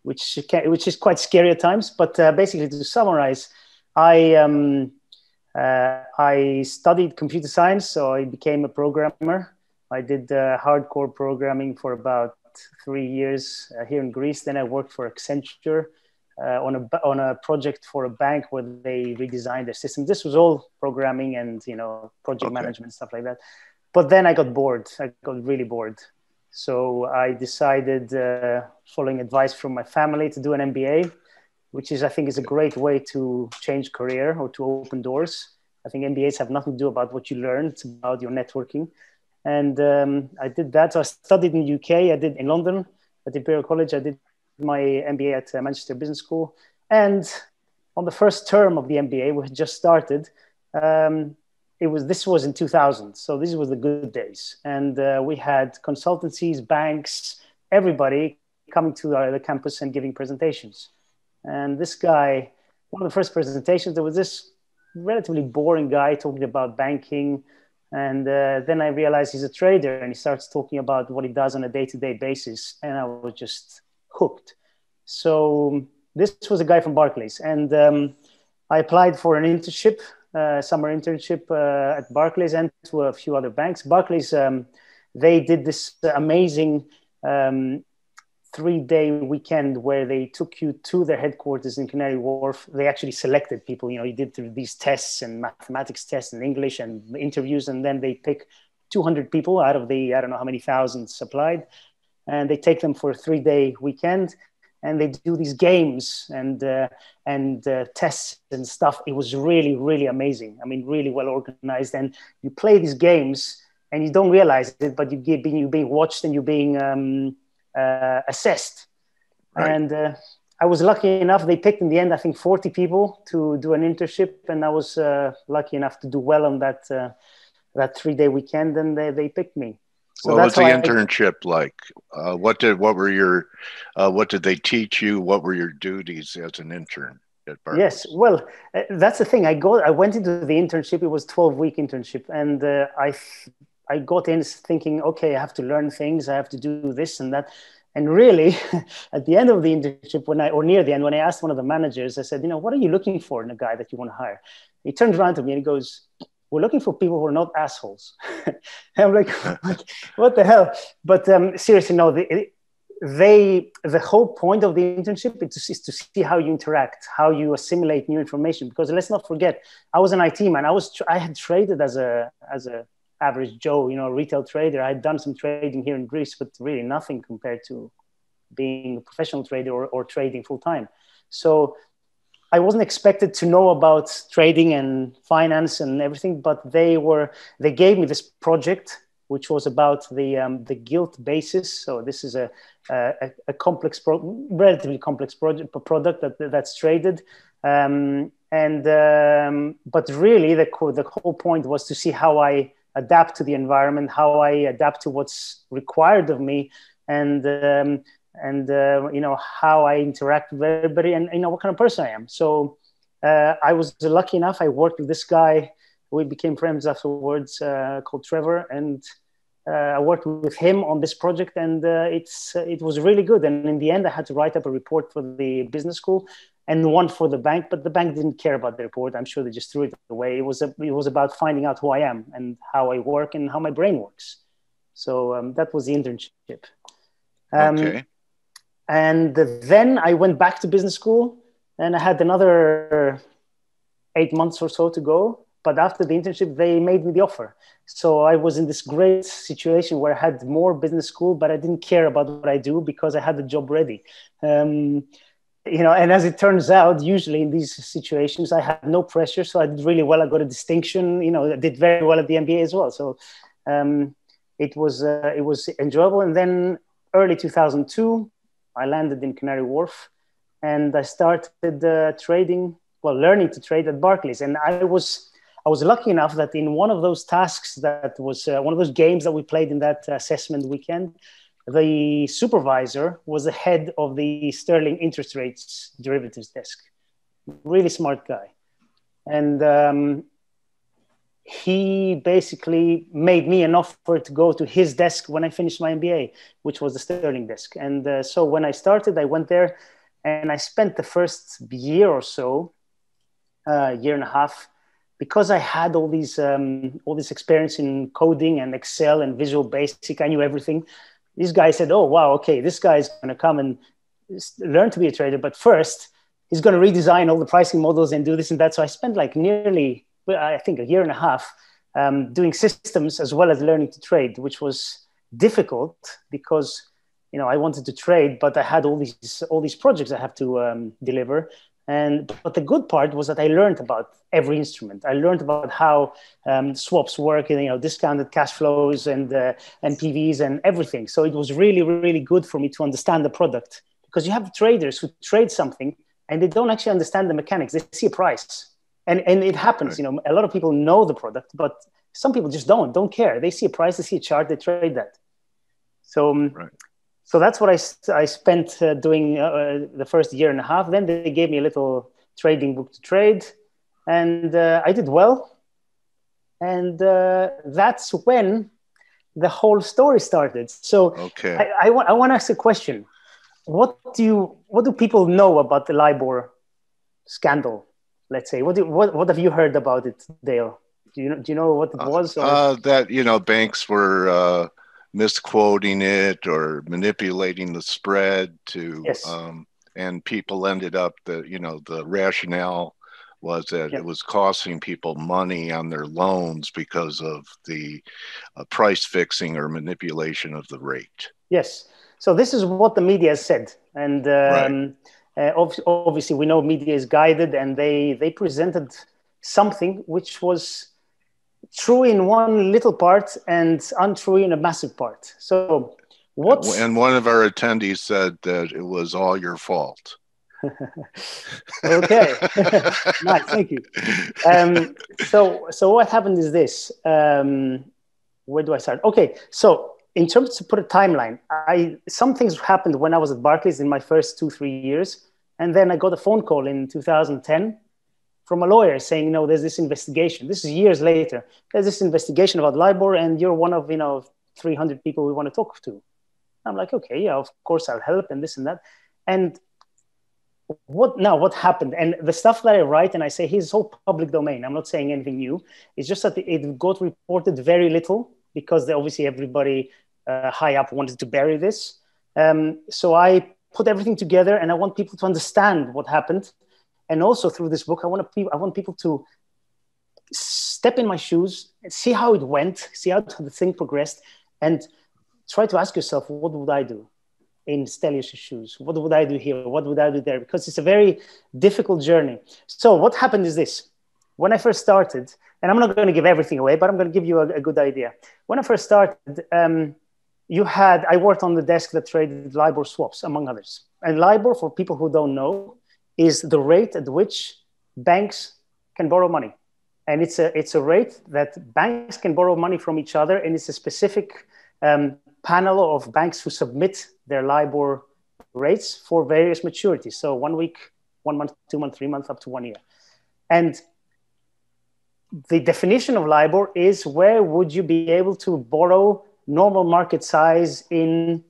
which can, which is quite scary at times. But uh, basically, to summarize, I um, uh, I studied computer science, so I became a programmer. I did uh, hardcore programming for about three years uh, here in Greece. Then I worked for Accenture uh, on a on a project for a bank where they redesigned their system. This was all programming and you know project okay. management stuff like that. But then I got bored. I got really bored. So I decided, uh, following advice from my family, to do an MBA, which is I think is a great way to change career or to open doors. I think MBAs have nothing to do about what you learn; it's about your networking. And um, I did that. So I studied in the UK. I did in London at Imperial College. I did my MBA at uh, Manchester Business School. And on the first term of the MBA, we had just started. Um, it was this was in 2000, so this was the good days, and uh, we had consultancies, banks, everybody coming to our, the campus and giving presentations. And this guy, one of the first presentations, there was this relatively boring guy talking about banking, and uh, then I realized he's a trader, and he starts talking about what he does on a day-to-day basis, and I was just hooked. So this was a guy from Barclays, and um, I applied for an internship, uh, summer internship uh, at Barclays and to a few other banks. Barclays, um, they did this amazing um, three-day weekend where they took you to their headquarters in Canary Wharf. They actually selected people. You know, you did these tests and mathematics tests and English and interviews, and then they pick 200 people out of the I don't know how many thousands applied and they take them for a three day weekend and they do these games and uh, and uh, tests and stuff. It was really really amazing. I mean, really well organized. And you play these games and you don't realize it, but you get being you being watched and you're being um, assessed. Right. And uh, I was lucky enough. They picked in the end, I think, 40 people to do an internship, and I was uh, lucky enough to do well on that uh, that three day weekend, and they, they picked me. So what was the internship I, like? Uh, what did what were your uh, what did they teach you? What were your duties as an intern? At yes, well, uh, that's the thing. I got I went into the internship. It was twelve week internship, and uh, I I got in thinking, okay, I have to learn things. I have to do this and that. And really, at the end of the internship, when I or near the end, when I asked one of the managers, I said, you know, what are you looking for in a guy that you want to hire? He turned around to me and he goes, we're looking for people who are not assholes. I'm like, what the hell? But um, seriously, no, they, they, the whole point of the internship is to, is to, see how you interact, how you assimilate new information. Because let's not forget, I was an IT man. I was, I had traded as a, as a average Joe, you know, retail trader. I had done some trading here in Greece, but really nothing compared to being a professional trader or, or trading full time. So I wasn't expected to know about trading and finance and everything, but they were they gave me this project which was about the um, the gilt basis. So this is a a, a complex, pro- relatively complex project product that that's traded. Um, and um, but really, the the whole point was to see how I adapt to the environment, how I adapt to what's required of me, and um, and uh, you know how I interact with everybody, and you know what kind of person I am. So uh, I was lucky enough. I worked with this guy. We became friends afterwards, uh, called Trevor, and uh, I worked with him on this project, and uh, it's it was really good. And in the end, I had to write up a report for the business school and one for the bank, but the bank didn't care about the report. I'm sure they just threw it away. It was a, it was about finding out who I am and how I work and how my brain works. So um, that was the internship. Um, okay and then I went back to business school and I had another eight months or so to go. But after the internship, they made me the offer. So I was in this great situation where I had more business school, but I didn't care about what I do because I had the job ready. Um, you know, and as it turns out, usually in these situations, I had no pressure, so I did really well. I got a distinction. You know, I did very well at the MBA as well. So um, it was uh, it was enjoyable. And then early 2002, I landed in Canary Wharf and I started uh, trading, well, learning to trade at Barclays. And I was, I was lucky enough that in one of those tasks that was uh, one of those games that we played in that assessment weekend, the supervisor was the head of the sterling interest rates derivatives desk. Really smart guy. And um, he basically made me an offer to go to his desk when I finished my MBA, which was the sterling desk. And uh, so when I started, I went there and I spent the first year or so, uh, year and a half, because I had all these um, all this experience in coding and Excel and Visual Basic. I knew everything these guys said, "Oh wow, okay, this guy's going to come and learn to be a trader, but first he's going to redesign all the pricing models and do this and that." So I spent like nearly, I think, a year and a half um, doing systems as well as learning to trade, which was difficult because you know I wanted to trade, but I had all these all these projects I have to um, deliver, and but the good part was that I learned about every instrument. I learned about how um, swaps work, and you know, discounted cash flows and uh, NPVs and everything. So it was really, really good for me to understand the product because you have traders who trade something and they don't actually understand the mechanics. They see a price, and and it happens. You know, a lot of people know the product, but some people just don't don't care. They see a price, they see a chart, they trade that. So um, right so that's what I, I spent uh, doing uh, the first year and a half. Then they gave me a little trading book to trade, and uh, I did well. And uh, that's when the whole story started. So okay. I, I, I want to ask a question. What do you what do people know about the LIBOR scandal? Let's say what do, what what have you heard about it, Dale? Do you know, do you know what it uh, was? Uh, that you know banks were misquoting it or manipulating the spread to yes. um, and people ended up the you know the rationale was that yep. it was costing people money on their loans because of the uh, price fixing or manipulation of the rate yes so this is what the media said and um, right. uh, obviously we know media is guided and they they presented something which was true in one little part and untrue in a massive part. So, what? And one of our attendees said that it was all your fault. okay, nice, thank you. Um, so, so what happened is this. Um, where do I start? Okay, so in terms to put a timeline, I some things happened when I was at Barclays in my first two three years, and then I got a phone call in 2010 from a lawyer saying, no, there's this investigation. This is years later. There's this investigation about LIBOR, and you're one of you know 300 people we want to talk to. I'm like, okay, yeah, of course I'll help, and this and that. And what now? What happened? And the stuff that I write and I say, he's all public domain. I'm not saying anything new. It's just that it got reported very little because obviously everybody uh, high up wanted to bury this. Um, so I put everything together, and I want people to understand what happened and also through this book, I want to I want people to step in my shoes, see how it went, see how the thing progressed, and try to ask yourself, what would I do in Stelios' shoes? What would I do here? What would I do there? Because it's a very difficult journey. So what happened is this. When I first started, and I'm not going to give everything away, but I'm going to give you a, a good idea. When I first started, um, you had, I worked on the desk that traded LIBOR swaps, among others. And LIBOR, for people who don't know, is the rate at which banks can borrow money. And it's a, it's a rate that banks can borrow money from each other, and it's a specific um, panel of banks who submit their LIBOR rates for various maturities. So one week, one month, two months, three months, up to one year. And the definition of LIBOR is where would you be able to borrow normal market size in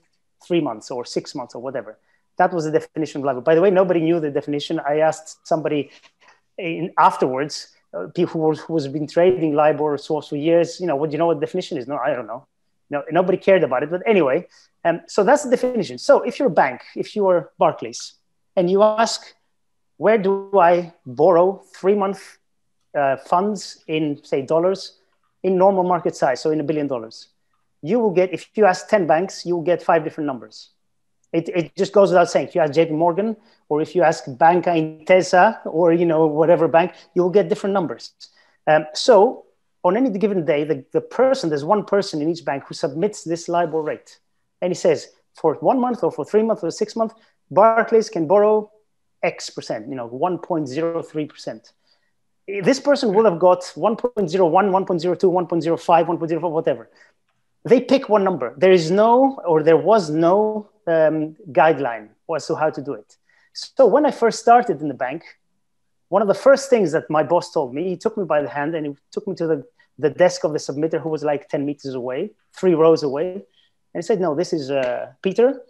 three months or six months or whatever. That was the definition of LIBOR. By the way, nobody knew the definition. I asked somebody in, afterwards, uh, people who, has been trading LIBOR swaps for years, you know, what do you know what definition is? No, I don't know. No, nobody cared about it. But anyway, um, so that's the definition. So if you're a bank, if you are Barclays, and you ask, where do I borrow three month uh, funds in, say, dollars in normal market size, so in a billion dollars? You will get, if you ask 10 banks, you will get five different numbers. It, it just goes without saying. If you ask JP Morgan or if you ask Banca Intesa or you know whatever bank, you will get different numbers. Um, so on any given day, the, the person, there's one person in each bank who submits this LIBOR rate. And he says, for one month or for three months or six months, Barclays can borrow X percent, you know, 1.03%. This person will have got 1.01, 1.02, 1.05, 1.04, whatever. they pick one number. There is no, or there was no um, guideline as to how to do it. So when I first started in the bank, one of the first things that my boss told me, he took me by the hand and he took me to the, the desk of the submitter who was like 10 meters away, three rows away. And he said, no, this is uh, Peter.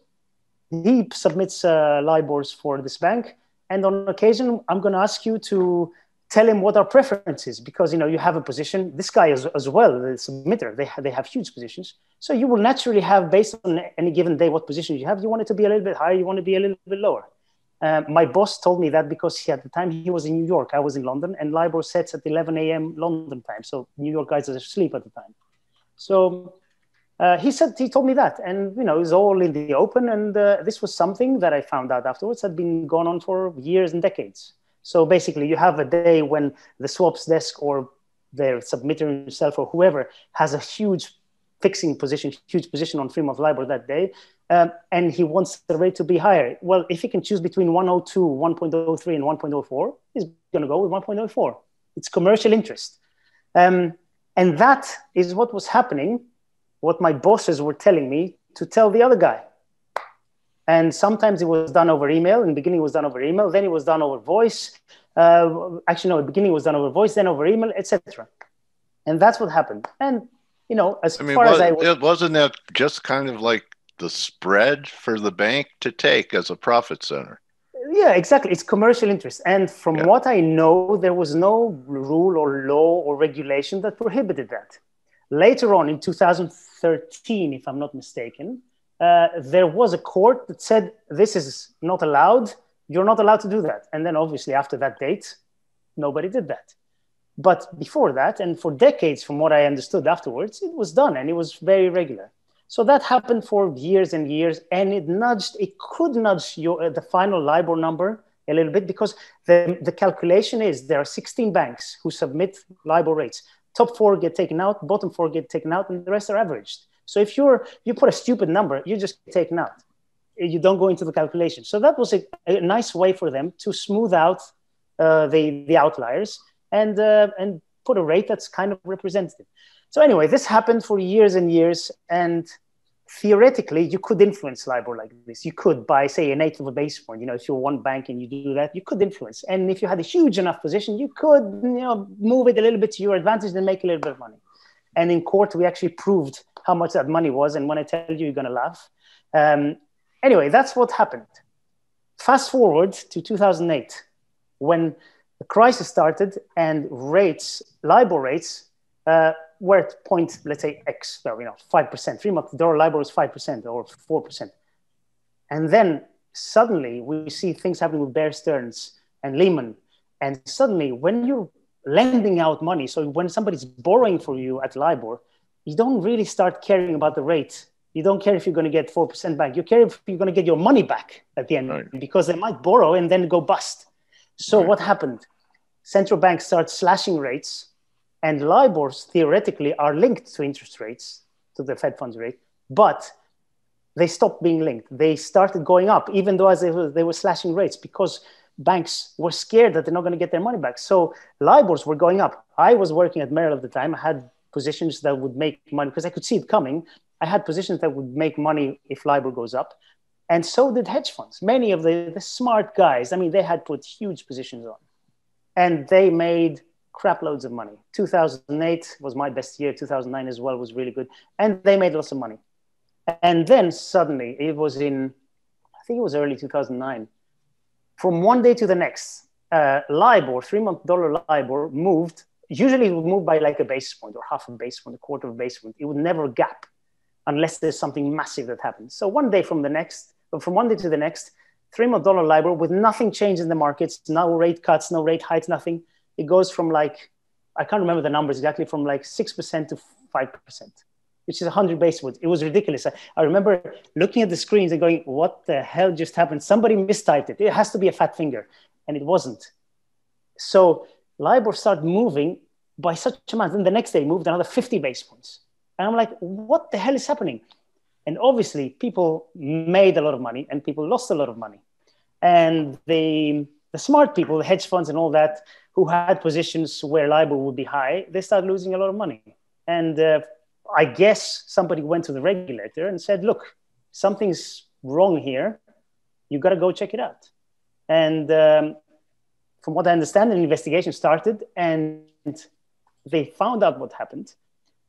He submits uh, LIBORs for this bank. And on occasion, I'm going to ask you to tell him what our preference is because you know you have a position. This guy as, as well the submitter. They, ha- they have huge positions. So you will naturally have based on any given day what positions you have you want it to be a little bit higher you want to be a little bit lower. Uh, my boss told me that because he, at the time he was in new york. I was in london and libor sets at 11 a.m london time. So new york guys are asleep at the time. So uh, he said he told me that. And you know it was all in the open. And uh, this was something that i found out afterwards had been going on for years and decades so basically, you have a day when the swaps desk or the submitter himself or whoever has a huge fixing position, huge position on three month LIBOR that day, um, and he wants the rate to be higher. Well, if he can choose between 102, 1.03, and 1.04, he's going to go with 1.04. It's commercial interest. Um, and that is what was happening, what my bosses were telling me to tell the other guy. And sometimes it was done over email. In the beginning, it was done over email. Then it was done over voice. Uh, actually, no, the beginning was done over voice, then over email, etc. And that's what happened. And you know, as I mean, far was, as I was, it wasn't that just kind of like the spread for the bank to take as a profit center. Yeah, exactly. It's commercial interest. And from yeah. what I know, there was no rule or law or regulation that prohibited that. Later on in 2013, if I'm not mistaken, uh, there was a court that said this is not allowed. You're not allowed to do that. And then obviously after that date, nobody did that. But before that, and for decades, from what I understood afterwards, it was done and it was very regular. So that happened for years and years, and it nudged. It could nudge your uh, the final LIBOR number a little bit because the, the calculation is there are 16 banks who submit LIBOR rates. Top four get taken out, bottom four get taken out, and the rest are averaged. So if you're you put a stupid number, you just taken out. You don't go into the calculation. So that was a, a nice way for them to smooth out uh, the the outliers and uh, and put a rate that's kind of representative. So anyway, this happened for years and years, and theoretically, you could influence LIBOR like this. You could by say an eighth of a basis point. You know, if you're one bank and you do that, you could influence. And if you had a huge enough position, you could you know move it a little bit to your advantage and make a little bit of money. And in court, we actually proved how much that money was. And when I tell you, you're going to laugh. Um, anyway, that's what happened. Fast forward to 2008, when the crisis started and rates, LIBOR rates, uh, were at point, let's say X, well, you know, 5%, three month dollar LIBOR is 5% or 4%. And then suddenly we see things happening with Bear Stearns and Lehman. And suddenly when you're lending out money, so when somebody's borrowing for you at LIBOR, you don't really start caring about the rate. You don't care if you're going to get 4% back. You care if you're going to get your money back at the end right. because they might borrow and then go bust. So right. what happened? Central banks start slashing rates and LIBORs theoretically are linked to interest rates, to the Fed funds rate, but they stopped being linked. They started going up, even though as they were, they were slashing rates because banks were scared that they're not going to get their money back. So LIBORs were going up. I was working at Merrill at the time. I had positions that would make money because I could see it coming. I had positions that would make money if LIBOR goes up. And so did hedge funds. Many of the, the smart guys, I mean, they had put huge positions on and they made crap loads of money. 2008 was my best year. 2009 as well was really good. And they made lots of money. And then suddenly it was in, I think it was early 2009. From one day to the next, uh, LIBOR, three month dollar LIBOR moved usually it would move by like a basis point or half a basis point, a quarter of a basis point. It would never gap unless there's something massive that happens. So one day from the next, uh, from one day to the next, three month dollar LIBOR with nothing changed in the markets, no rate cuts, no rate hikes, nothing. It goes from like, I can't remember the numbers exactly, from like 6% to 5%, which is 100 basis points. It was ridiculous. I, I remember looking at the screens and going, what the hell just happened? Somebody mistyped it. It has to be a fat finger. And it wasn't. So LIBOR started moving by such amount. And the next day moved another 50 base points. And I'm like, what the hell is happening? And obviously, people made a lot of money and people lost a lot of money. And the, the smart people, the hedge funds and all that, who had positions where LIBOR would be high, they started losing a lot of money. And uh, I guess somebody went to the regulator and said, look, something's wrong here. You got to go check it out. And um, from what I understand, an investigation started and they found out what happened.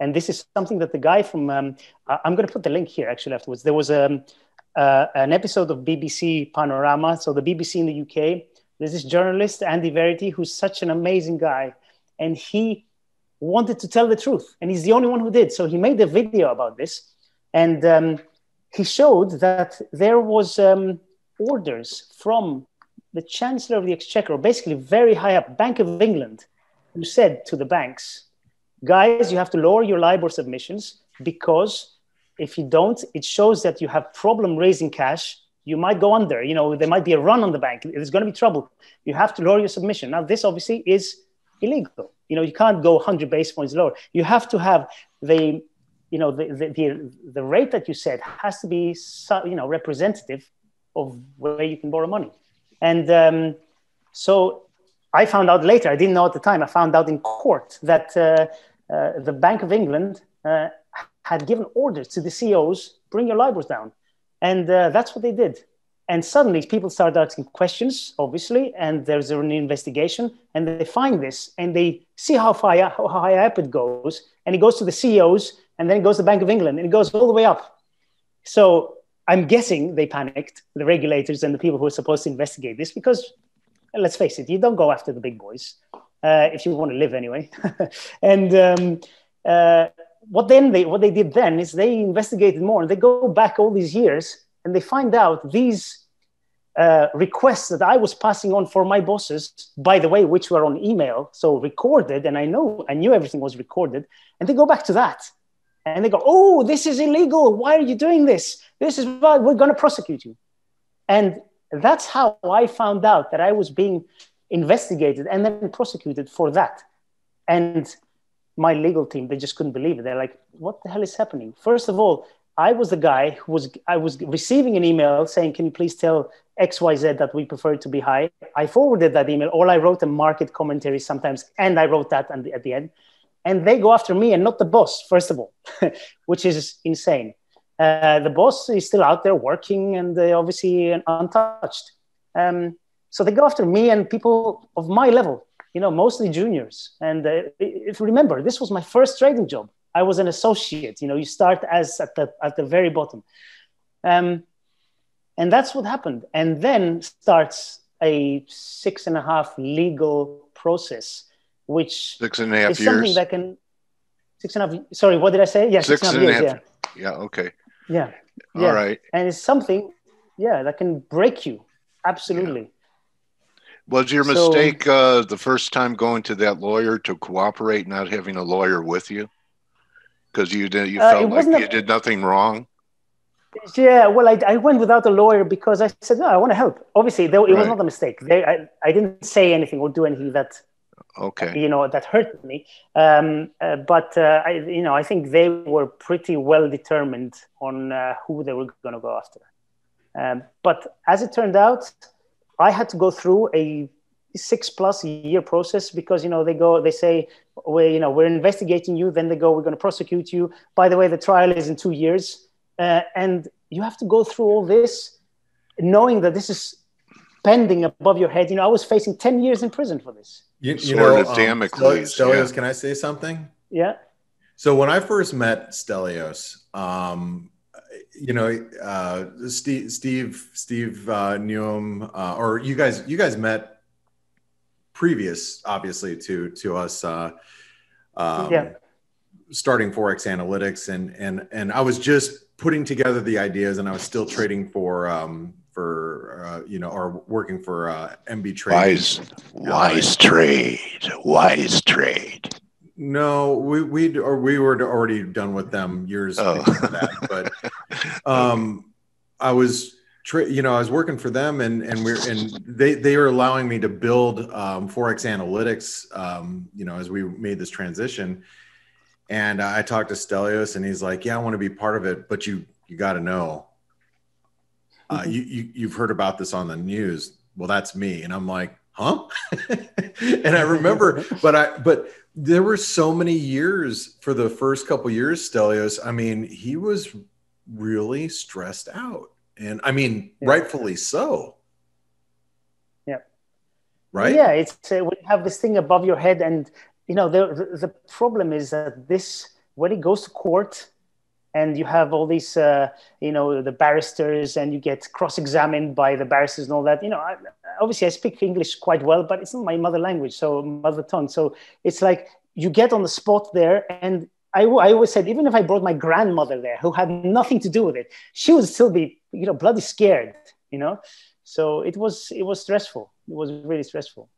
And this is something that the guy from, um, I'm going to put the link here actually afterwards. There was a, um, uh, an episode of BBC Panorama. So the BBC in the UK, there's this journalist, Andy Verity, who's such an amazing guy. And he wanted to tell the truth. And he's the only one who did. So he made a video about this. And um, he showed that there was um, orders from the Chancellor of the Exchequer, basically very high up, Bank of England, who said to the banks, guys, you have to lower your LIBOR submissions because if you don't, it shows that you have problem raising cash. You might go under. You know, there might be a run on the bank. There's going to be trouble. You have to lower your submission. Now, this obviously is illegal. You know, you can't go 100 base points lower. You have to have the, you know, the, the, the, the rate that you said has to be, you know, representative of where you can borrow money. And um, so I found out later, I didn't know at the time, I found out in court that uh, uh, the Bank of England uh, had given orders to the CEOs, bring your LIBORs down. And uh, that's what they did. And suddenly people started asking questions, obviously, and there's an investigation, and they find this and they see how, far, how high up it goes. And it goes to the CEOs, and then it goes to the Bank of England, and it goes all the way up. So I'm guessing they panicked, the regulators and the people who are supposed to investigate this, because let's face it, you don't go after the big boys uh, if you want to live anyway. and um, uh, what then they what they did then is they investigated more, and they go back all these years and they find out these uh, requests that I was passing on for my bosses, by the way, which were on email, so recorded, and I know I knew everything was recorded, and they go back to that, and they go, "Oh, this is illegal. Why are you doing this? This is why we're going to prosecute you," and that's how I found out that I was being investigated and then prosecuted for that, and my legal team they just couldn't believe it. They're like, "What the hell is happening?" First of all, I was the guy who was I was receiving an email saying, "Can you please tell XYZ that we prefer to be high?" I forwarded that email, or I wrote a market commentary sometimes, and I wrote that and at the end. And they go after me and not the boss, first of all, which is insane. Uh, the boss is still out there working and obviously untouched. Um, so they go after me and people of my level, you know, mostly juniors. And uh, if remember, this was my first trading job. I was an associate. You know, you start as at the at the very bottom, um, and that's what happened. And then starts a six and a half legal process, which six and a half is years. something that can six and a half. Sorry, what did I say? Yeah, six, six and a half. Yeah. yeah. Okay. Yeah. All yeah. right. And it's something, yeah, that can break you. Absolutely. Yeah. Was your mistake so, uh, the first time going to that lawyer to cooperate, not having a lawyer with you? because you did you uh, felt like you a, did nothing wrong yeah well I, I went without a lawyer because i said no i want to help obviously it right. was not a mistake they, I, I didn't say anything or do anything that okay. You know that hurt me. Um, uh, but uh, I, you know i think they were pretty well determined on uh, who they were going to go after. Um, but as it turned out i had to go through a six plus year process because you know they go they say we you know we're investigating you then they go we're going to prosecute you. By the way the trial is in two years. Uh, and you have to go through all this knowing that this is pending above your head you know i was facing 10 years in prison for this you, you know of um, Stelios, Stelios yeah. can i say something yeah so when i first met stelios um, you know, uh, Steve, Steve, Steve uh, knew him, uh, or you guys, you guys met previous, obviously, to to us. Uh, um, yeah. Starting ForexAnalytix, and and and I was just putting together the ideas, and I was still trading for um, for uh, you know, or working for uh, MB Trade. Wise, wise trade, wise trade. No, we we or we were already done with them years oh. before that, but um, I was tra- you know, I was working for them, and and we're and they they were allowing me to build um, ForexAnalytix. Um, you know, as we made this transition, and I talked to Stelios, and he's like, "Yeah, I want to be part of it, but you you got to know, uh, mm-hmm. you, you you've heard about this on the news. Well, that's me." And I'm like, huh? and I remember, but I, but there were so many years for the first couple years, Stelios. I mean, he was really stressed out. And I mean, yeah. rightfully so. Yeah. Right. Yeah. It's uh, when you have this thing above your head. And, you know, the, the, the problem is that this, when it goes to court, and you have all these uh, you know the barristers and you get cross-examined by the barristers and all that. You know I, obviously i speak english quite well but it's not my mother language so mother tongue. So it's like you get on the spot there and I, I always said even if i brought my grandmother there who had nothing to do with it she would still be you know bloody scared you know? So it was it was stressful. It was really stressful.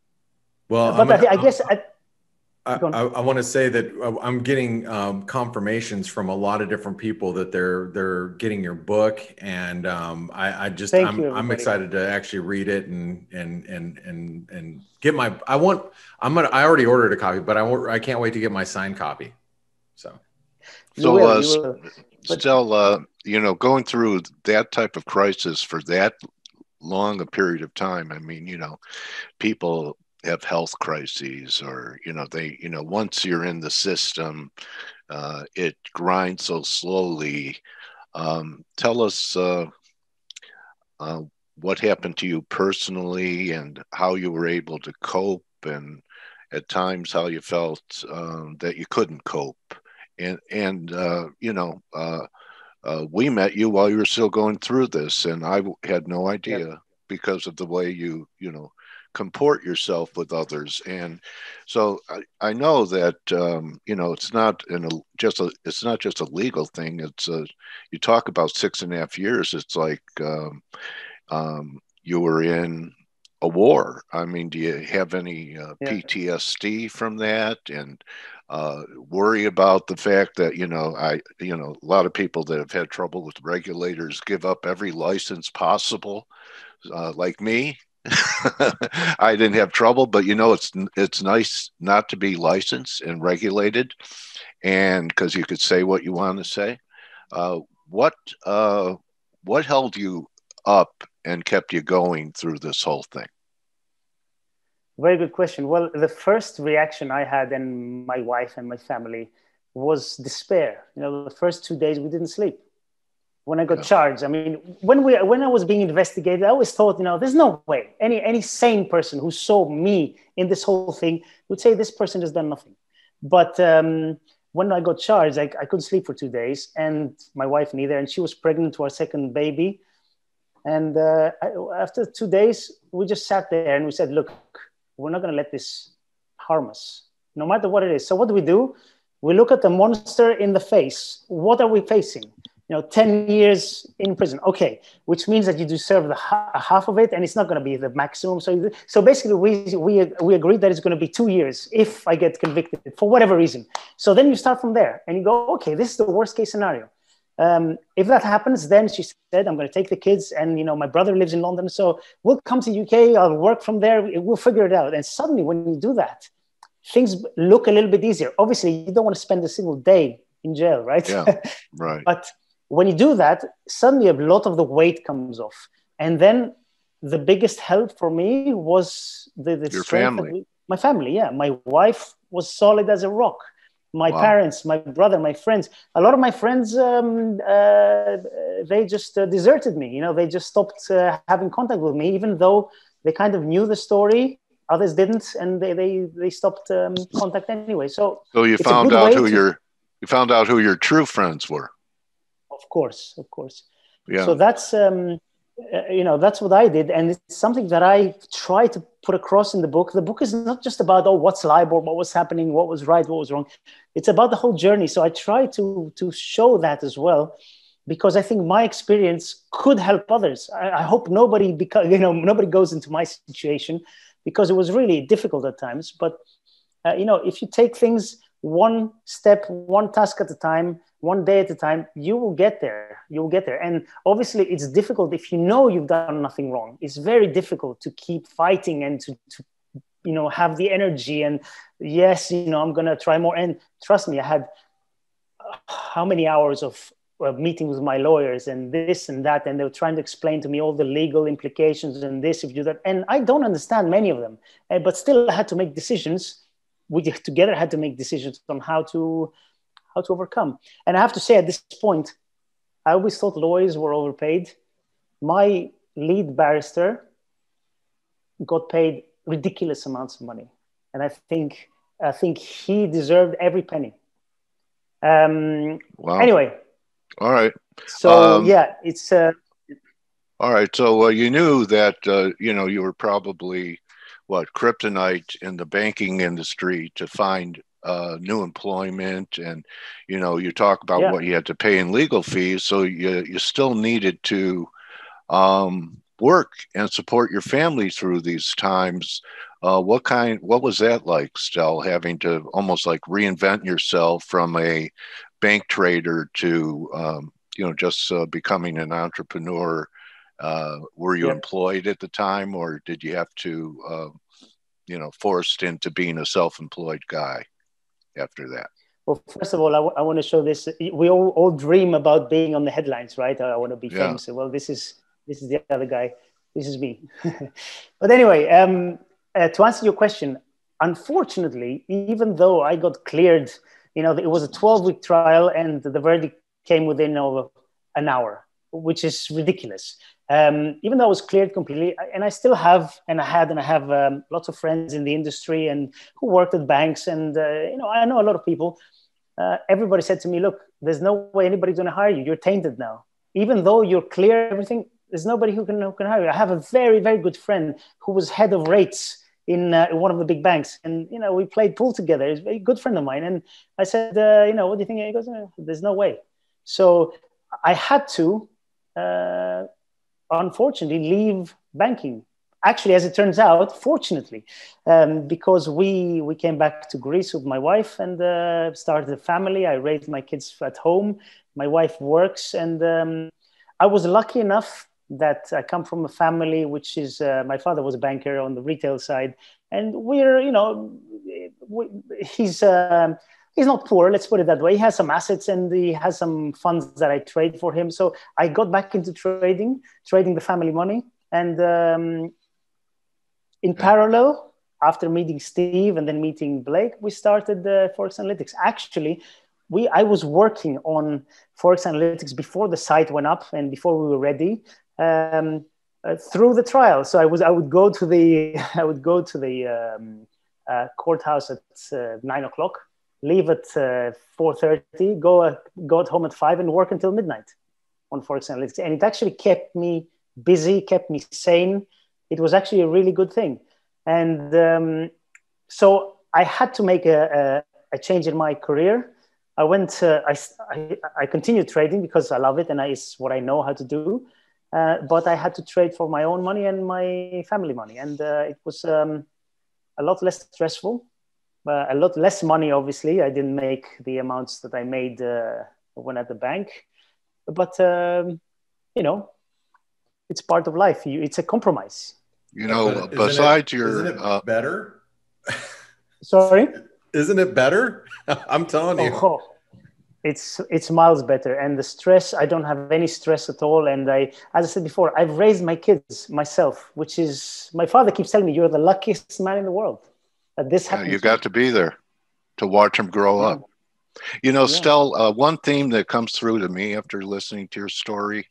Well but I, I, guess I, I, I, I want to say that uh, I'm getting um, confirmations from a lot of different people that they're they're getting your book, and um, I, I, just Thank I'm, you, I'm excited to actually read it and and and and and get my I want I'm gonna I already ordered a copy, but I want I can't wait to get my signed copy. So, so will, uh, but- still, uh, you know, going through that type of crisis for that long a period of time. I mean, you know, people have health crises or you know they you know once you're in the system uh, it grinds so slowly um, tell us uh, uh, what happened to you personally and how you were able to cope and at times how you felt um, that you couldn't cope. And and uh, you know uh, uh, we met you while you were still going through this and i had no idea because of the way you you know comport yourself with others and so i, I know that um, you know it's not in a just a it's not just a legal thing it's a you talk about six and a half years it's like um, um, you were in a war i mean do you have any uh, yeah. ptsd from that and uh, worry about the fact that you know I you know a lot of people that have had trouble with regulators give up every license possible, uh, like me. I didn't have trouble, but you know, it's it's nice not to be licensed and regulated, and because you could say what you want to say. Uh, what uh, what held you up and kept you going through this whole thing? Very good question. Well, the first reaction I had, and my wife and my family, was despair. You know, the first two days we didn't sleep when I got yeah. charged. I mean, when we when I was being investigated, I always thought, you know, there's no way any any sane person who saw me in this whole thing would say this person has done nothing. But um, when I got charged, I, I couldn't sleep for two days, and my wife neither, and she was pregnant to our second baby. And uh, I, after two days, we just sat there and we said, look, we're not going to let this harm us, no matter what it is. So what do we do? We look at the monster in the face. What are we facing? You know 10 years in prison. Okay which means that you deserve the ha- half of it and it's not going to be the maximum. So so basically we we we agreed that it's going to be 2 years if i get convicted for whatever reason. So then you start from there and you go okay this is the worst case scenario. Um, if that happens then she said i'm going to take the kids and you know my brother lives in london so we'll come to uk i'll work from there we'll figure it out. And suddenly when you do that things look a little bit easier. Obviously you don't want to spend a single day in jail right? Yeah right. But when you do that, suddenly a lot of the weight comes off. And then the biggest help for me was the, the your family. my family, yeah. My wife was solid as a rock. My wow. parents, my brother, my friends. A lot of my friends, um, uh, they just uh, deserted me. You know, they just stopped uh, having contact with me, even though they kind of knew the story. Others didn't, and they they, they stopped um, contact anyway. So, so you found out who to... your you found out who your true friends were of course of course. Yeah. so that's um, uh, you know that's what i did. And it's something that i try to put across in the book. The book is not just about oh what's LIBOR what was happening what was right what was wrong. It's about the whole journey. So i try to to show that as well because i think my experience could help others. I, I hope nobody because you know nobody goes into my situation because it was really difficult at times. But uh, you know if you take things one step one task at a time one day at a time you will get there. You will get there. And obviously it's difficult if you know you've done nothing wrong. It's very difficult to keep fighting and to, to you know have the energy and yes you know i'm gonna try more. And trust me i had how many hours of uh, meeting with my lawyers and this and that and they were trying to explain to me all the legal implications and this if you do that. And i don't understand many of them. Uh, but still i had to make decisions we together had to make decisions on how to how to overcome and i have to say at this point i always thought lawyers were overpaid my lead barrister got paid ridiculous amounts of money and i think i think he deserved every penny um wow. anyway all right. So um, yeah, it's. Uh, all right. So uh, you knew that uh, you know you were probably what kryptonite in the banking industry to find uh, new employment, and you know you talk about yeah. what you had to pay in legal fees. So you you still needed to um, work and support your family through these times. Uh, what kind? What was that like, Stell? Having to almost like reinvent yourself from a bank trader to um, you know just uh, becoming an entrepreneur uh, were you yeah. employed at the time or did you have to uh, you know forced into being a self-employed guy after that well first of all I, w- I want to show this we all, all dream about being on the headlines right i want to be yeah. famous well this is this is the other guy this is me but anyway um, uh, to answer your question unfortunately even though i got cleared you know, it was a 12 week trial and the verdict came within over an hour, which is ridiculous. Um, even though I was cleared completely, and I still have, and I had, and I have um, lots of friends in the industry and who worked at banks, and uh, you know, I know a lot of people. Uh, everybody said to me, "Look, there's no way anybody's going to hire you. You're tainted now. Even though you're clear, everything, there's nobody who can who can hire you." I have a very very good friend who was head of rates in, uh, one of the big banks. And, you know, we played pool together. He's a very good friend of mine. And I said, uh, you know, what do you think? He goes, uh, there's no way. So I had to, uh, unfortunately, leave banking. Actually, as it turns out, fortunately, um, because we we came back to Greece with my wife and uh, started a family. I raised my kids at home. My wife works, and um, I was lucky enough that I come from a family which is uh, my father was a banker on the retail side, and we're you know we, he's uh, he's not poor. Let's put it that way. He has some assets and he has some funds that I trade for him. So I got back into trading, trading the family money, and um, in parallel. After meeting Steve and then meeting Blake, we started uh, ForexAnalytix. Actually, we I was working on ForexAnalytix before the site went up and before we were ready um, uh, through the trial. So I was I would go to the I would go to the um, uh, courthouse at uh, nine o'clock, leave at uh, four thirty, go uh, go at home at five, and work until midnight on ForexAnalytix. And it actually kept me busy, kept me sane. It was actually a really good thing. And um, so I had to make a, a, a change in my career. I went, uh, I, I, I, continued trading because I love it and I, it's what I know how to do. Uh, but I had to trade for my own money and my family money, and uh, it was um, a lot less stressful, a lot less money. Obviously, I didn't make the amounts that I made uh, when at the bank, but um, you know, it's part of life. You, it's a compromise. You know, isn't besides it, your isn't it uh, better. Sorry, isn't it better? I'm telling you. Oh, it's it's miles better and the stress i don't have any stress at all and i as i said before i've raised my kids myself which is my father keeps telling me you're the luckiest man in the world that this yeah, you got to be there to watch them grow yeah. up you know yeah. Stell, uh, one theme that comes through to me after listening to your story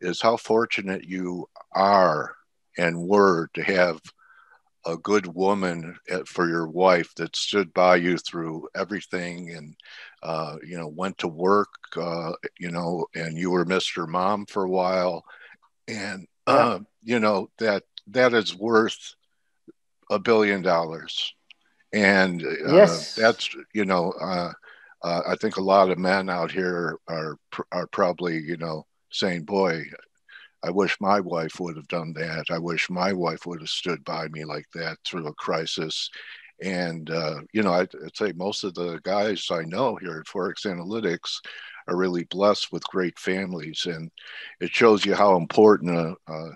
is how fortunate you are and were to have a good woman uh, for your wife that stood by you through everything and uh, you know went to work uh, you know and you were mr mom for a while and uh, you know that that is worth a billion dollars and uh, yes. that's you know uh, i think a lot of men out here are are probably you know saying boy I wish my wife would have done that. I wish my wife would have stood by me like that through a crisis. And, uh, you know, I'd, I'd, say most of the guys I know here at ForexAnalytix are really blessed with great families. And it shows you how important a, a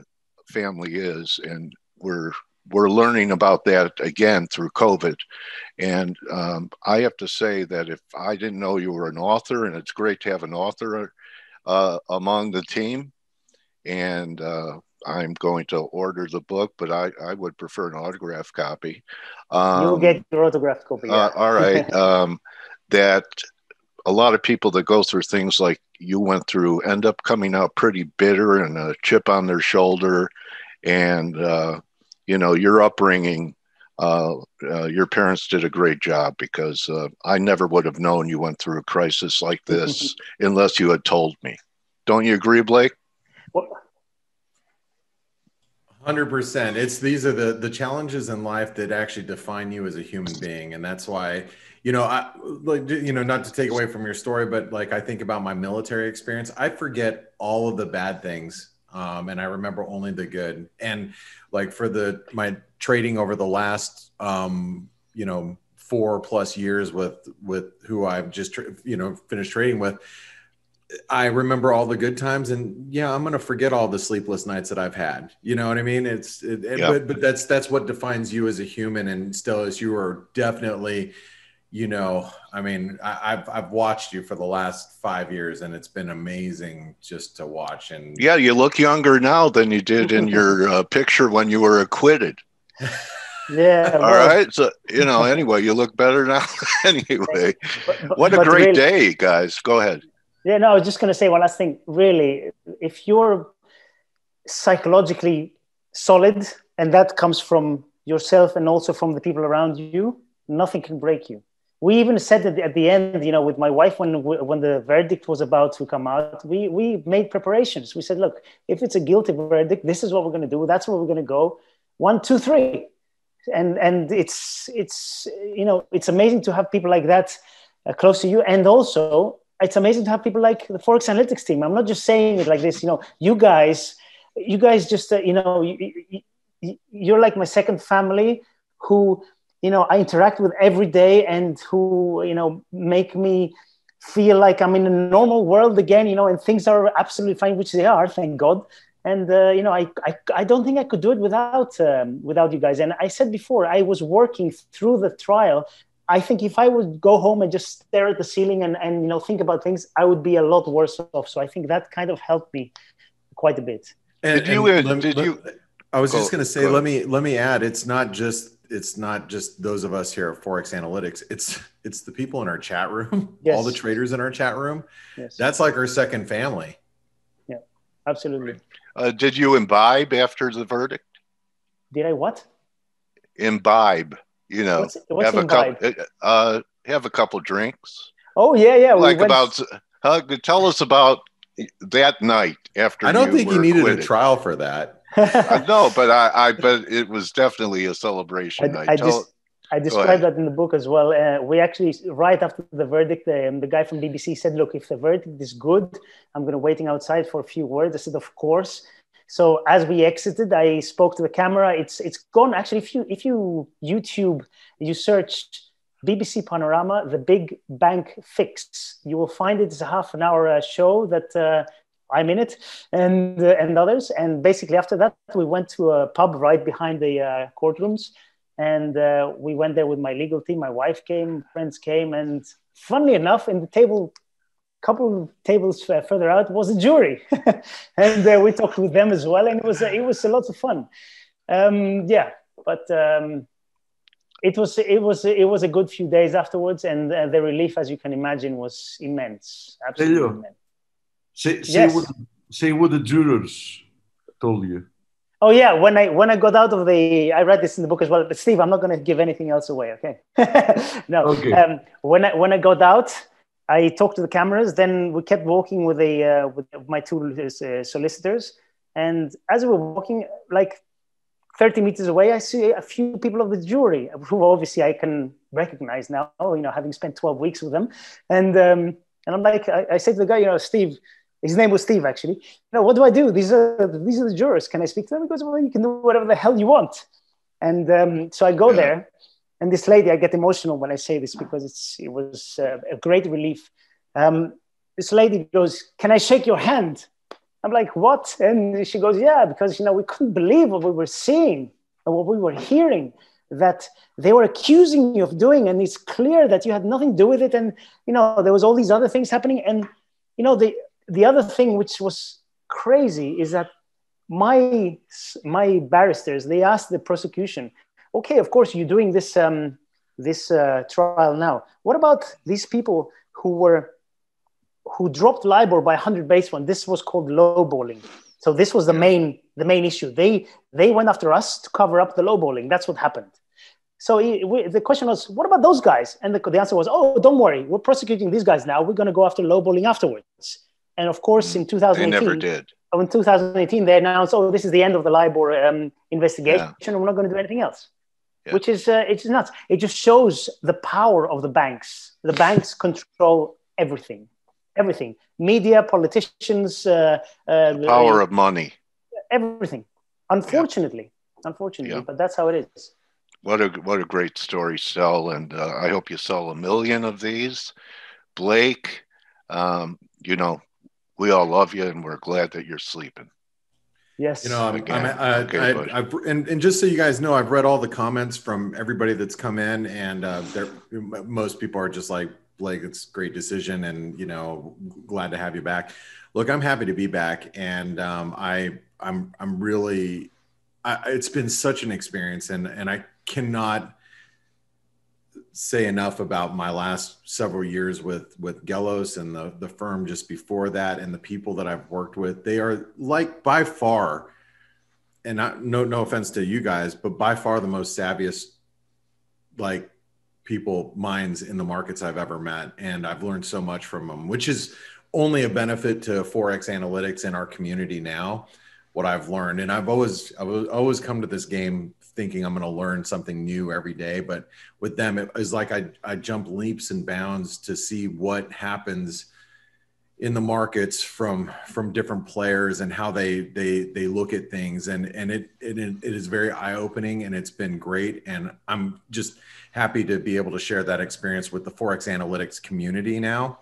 family is. And we're, we're learning about that again through COVID. And um, I have to say that if I didn't know you were an author, and it's great to have an author uh, among the team, and uh, I'm going to order the book, but I, I would prefer an autograph copy. Um, You'll get your autograph copy. Uh, all right. um, that a lot of people that go through things like you went through end up coming out pretty bitter and a chip on their shoulder, and uh, you know your upbringing. Uh, uh, your parents did a great job because uh, I never would have known you went through a crisis like this unless you had told me. Don't you agree, Blake? Hundred percent. It's these are the the challenges in life that actually define you as a human being, and that's why you know I like you know not to take away from your story, but like I think about my military experience, I forget all of the bad things, um, and I remember only the good. And like for the my trading over the last um, you know four plus years with with who I've just you know finished trading with I remember all the good times, and yeah, I'm gonna forget all the sleepless nights that I've had. You know what I mean? It's it, yep. but, but that's that's what defines you as a human, and still, as you are definitely, you know, I mean, I, have I've watched you for the last five years, and it's been amazing just to watch. And yeah, you look younger now than you did in your uh, picture when you were acquitted. Yeah. All well, right. So you know, anyway, you look better now. anyway, but, but, what a great really, day, guys. Go ahead. Yeah, no, I was just going to say one last thing. Really, if you're psychologically solid, and that comes from yourself and also from the people around you, nothing can break you. We even said that at the end, you know, with my wife, when when the verdict was about to come out, we we made preparations. We said, look, if it's a guilty verdict, this is what we're going to do. That's where we're going to go. One, two, three, and and it's it's you know it's amazing to have people like that uh, close to you, and also it's amazing to have people like the ForexAnalytix team i'm not just saying it like this you know you guys you guys just uh, you know you, you, you're like my second family who you know i interact with every day and who you know make me feel like i'm in a normal world again you know and things are absolutely fine which they are thank god and uh, you know I, I i don't think i could do it without um, without you guys and i said before i was working through the trial I think if I would go home and just stare at the ceiling and, and you know think about things, I would be a lot worse off. So I think that kind of helped me quite a bit. And, did you? And, did you? I was go, just going to say, go. let me let me add. It's not just it's not just those of us here at ForexAnalytix. It's it's the people in our chat room, yes. all the traders in our chat room. Yes. That's like our second family. Yeah, absolutely. Uh, did you imbibe after the verdict? Did I what? Imbibe you know, what's, what's have a couple, uh, uh, have a couple drinks. Oh yeah, yeah. Like went... about, uh, tell us about that night after. I don't think you needed acquitted. a trial for that. I know, but I, I bet it was definitely a celebration I, night. I, just, I described that in the book as well. Uh, we actually, right after the verdict, um, the guy from BBC said, "Look, if the verdict is good, I'm going to waiting outside for a few words." I said, "Of course." So as we exited, I spoke to the camera. It's it's gone. Actually, if you if you YouTube, you search BBC Panorama, the Big Bank Fix, you will find it. It's a half an hour uh, show that uh, I'm in it, and uh, and others. And basically, after that, we went to a pub right behind the uh, courtrooms, and uh, we went there with my legal team. My wife came, friends came, and funnily enough, in the table couple of tables further out was a jury, and uh, we talked with them as well, and it was it was a lot of fun. Um, yeah, but um, it was it was it was a good few days afterwards, and uh, the relief, as you can imagine, was immense. Absolutely immense. Say, say, yes. what, say what the jurors told you. Oh yeah, when I when I got out of the, I read this in the book as well. But Steve, I'm not going to give anything else away. Okay. no. Okay. Um, when I when I got out, I talked to the cameras. Then we kept walking with a uh, with my two uh, solicitors, and as we were walking, like 30 meters away, I see a few people of the jury who obviously I can recognize now. You know, having spent 12 weeks with them, and um, and I'm like, I, I said to the guy, you know, Steve. His name was Steve, actually. You know, what do I do? These are these are the jurors. Can I speak to them? He goes, well, you can do whatever the hell you want. And um, so I go yeah. there, and this lady, I get emotional when I say this because it's it was uh, a great relief. Um, this lady goes, "Can I shake your hand?" I'm like, "What?" And she goes, "Yeah, because you know we couldn't believe what we were seeing and what we were hearing." That they were accusing you of doing, and it's clear that you had nothing to do with it. And you know there was all these other things happening, and you know the the other thing which was crazy is that my my barristers they asked the prosecution, okay, of course you're doing this um, this uh, trial now. What about these people who were who dropped LIBOR by 100 basis points? This was called lowballing. So this was the main the main issue. They they went after us to cover up the lowballing. That's what happened. So we, the question was, what about those guys? And the, the, answer was, oh, don't worry, we're prosecuting these guys now. We're going to go after lowballing afterwards. And of course, in 2018, they never did. Oh, in 2018, they announced, oh, this is the end of the LIBOR um, investigation, yeah. and we're not going to do anything else. Yeah. Which is uh, it's nuts. It just shows the power of the banks. The banks control everything, everything. Media, politicians, uh, uh, power of money, everything. Unfortunately, yeah. unfortunately, but that's how it is what a what a great story, sell, and uh, I hope you sell a million of these. Blake, um, you know, we all love you, and we're glad that you're sleeping. Yes, you know, I'm, I'm I, okay, I, I, and, and just so you guys know, I've read all the comments from everybody that's come in, and uh, most people are just like, Blake, it's great decision, and you know, glad to have you back. Look, I'm happy to be back, and um, I, I'm, I'm really, I, it's been such an experience, and and I cannot say enough about my last several years with with Gelos and the the firm just before that and the people that I've worked with. They are like by far, and not, no no offense to you guys, but by far the most savviest like people minds in the markets I've ever met, and I've learned so much from them, which is only a benefit to ForexAnalytix in our community now. What I've learned, and I've always I've always come to this game thinking I'm going to learn something new every day. But with them, it was like I, I jump leaps and bounds to see what happens in the markets from from different players and how they they they look at things. And and it it, it is very eye opening and it's been great. And I'm just happy to be able to share that experience with the ForexAnalytix community now.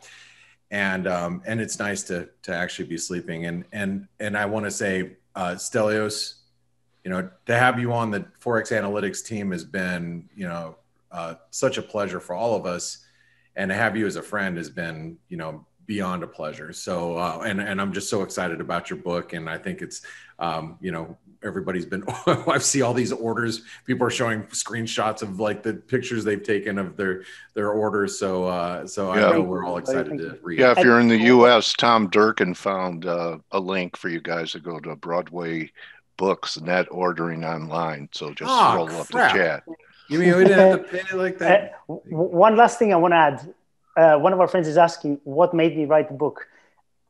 And um, and it's nice to to actually be sleeping. And and and I want to say uh, Stelios you know, to have you on the ForexAnalytix team has been, you know, uh, such a pleasure for all of us. And to have you as a friend has been, you know, beyond a pleasure. So, uh, and, and I'm just so excited about your book. And I think it's, um, you know, everybody's been, I see all these orders. People are showing screenshots of like the pictures they've taken of their, their orders. So, uh, so yeah. I know we're all excited to read. Yeah. If you're in the U.S., Tom Durkin found uh, a link for you guys to go to Broadway books net ordering online. So just oh, roll up the chat. You mean we didn't have to pay like that? Uh, one last thing I want to add. Uh, one of our friends is asking what made me write the book.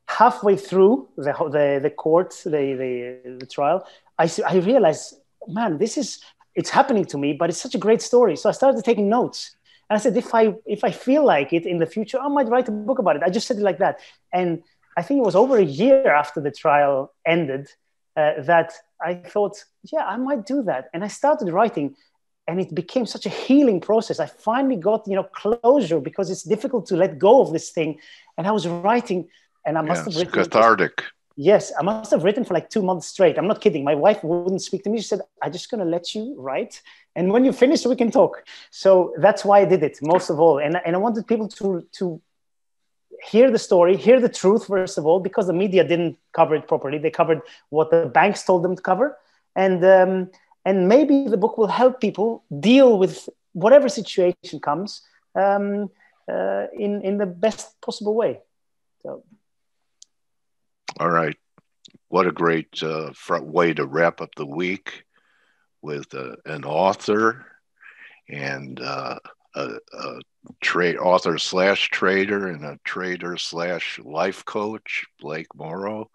Halfway through the the, the court, the, the, the trial, I, I realized, man, this is it's happening to me, but it's such a great story. So I started taking notes. And I said, if I if I feel like it in the future, I might write a book about it. I just said it like that. And I think it was over a year after the trial ended uh, that I thought, yeah, I might do that. And I started writing and it became such a healing process. I finally got, you know, closure because it's difficult to let go of this thing. And I was writing and I must have written cathartic. Yes, I must have written for like two months straight. I'm not kidding. My wife wouldn't speak to me. She said, I'm just going to let you write. And when you finish, we can talk. So that's why I did it most of all. And, and I wanted people to, to hear the story, hear the truth, first of all, because the media didn't cover it properly. They covered what the banks told them to cover. And, um, and maybe the book will help people deal with whatever situation comes um, uh, in, in the best possible way. So. All right. What a great uh, way to wrap up the week with uh, an author and uh, a, a trade author slash trader and a trader slash life coach, Blake Morrow.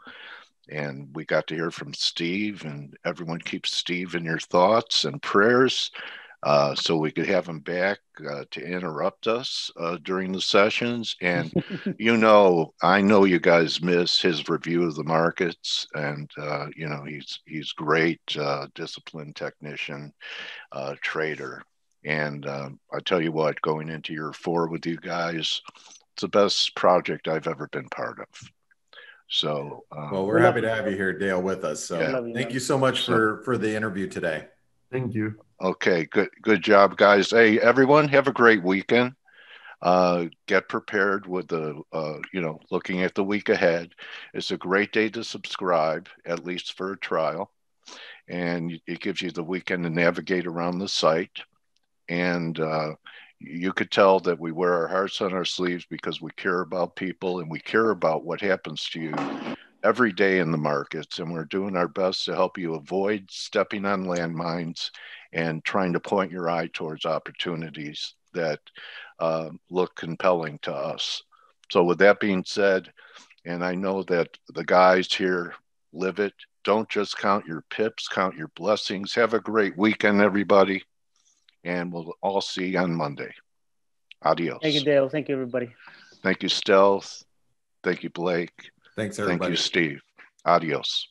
And we got to hear from Steve, and everyone keeps Steve in your thoughts and prayers. Uh, so we could have him back uh, to interrupt us uh, during the sessions. And you know, I know you guys miss his review of the markets, and uh, you know he's he's great, uh, disciplined technician, uh, trader. And um, I tell you what, going into year four with you guys, it's the best project I've ever been part of. So, um, well, we're happy to have you here, Dale, with us. So, yeah. thank you so much for for the interview today. Thank you. Okay, good good job, guys. Hey, everyone, have a great weekend. uh, get prepared with the, uh, you know, looking at the week ahead. It's a great day to subscribe, at least for a trial. And it gives you the weekend to navigate around the site. And uh, you could tell that we wear our hearts on our sleeves because we care about people and we care about what happens to you every day in the markets. And we're doing our best to help you avoid stepping on landmines and trying to point your eye towards opportunities that uh, look compelling to us. So, with that being said, and I know that the guys here live it, don't just count your pips, count your blessings. Have a great weekend, everybody. And we'll all see you on Monday. Adios. Thank you, Dale. Thank you, everybody. Thank you, Stealth. Thank you, Blake. Thanks, everybody. Thank you, Steve. Adios.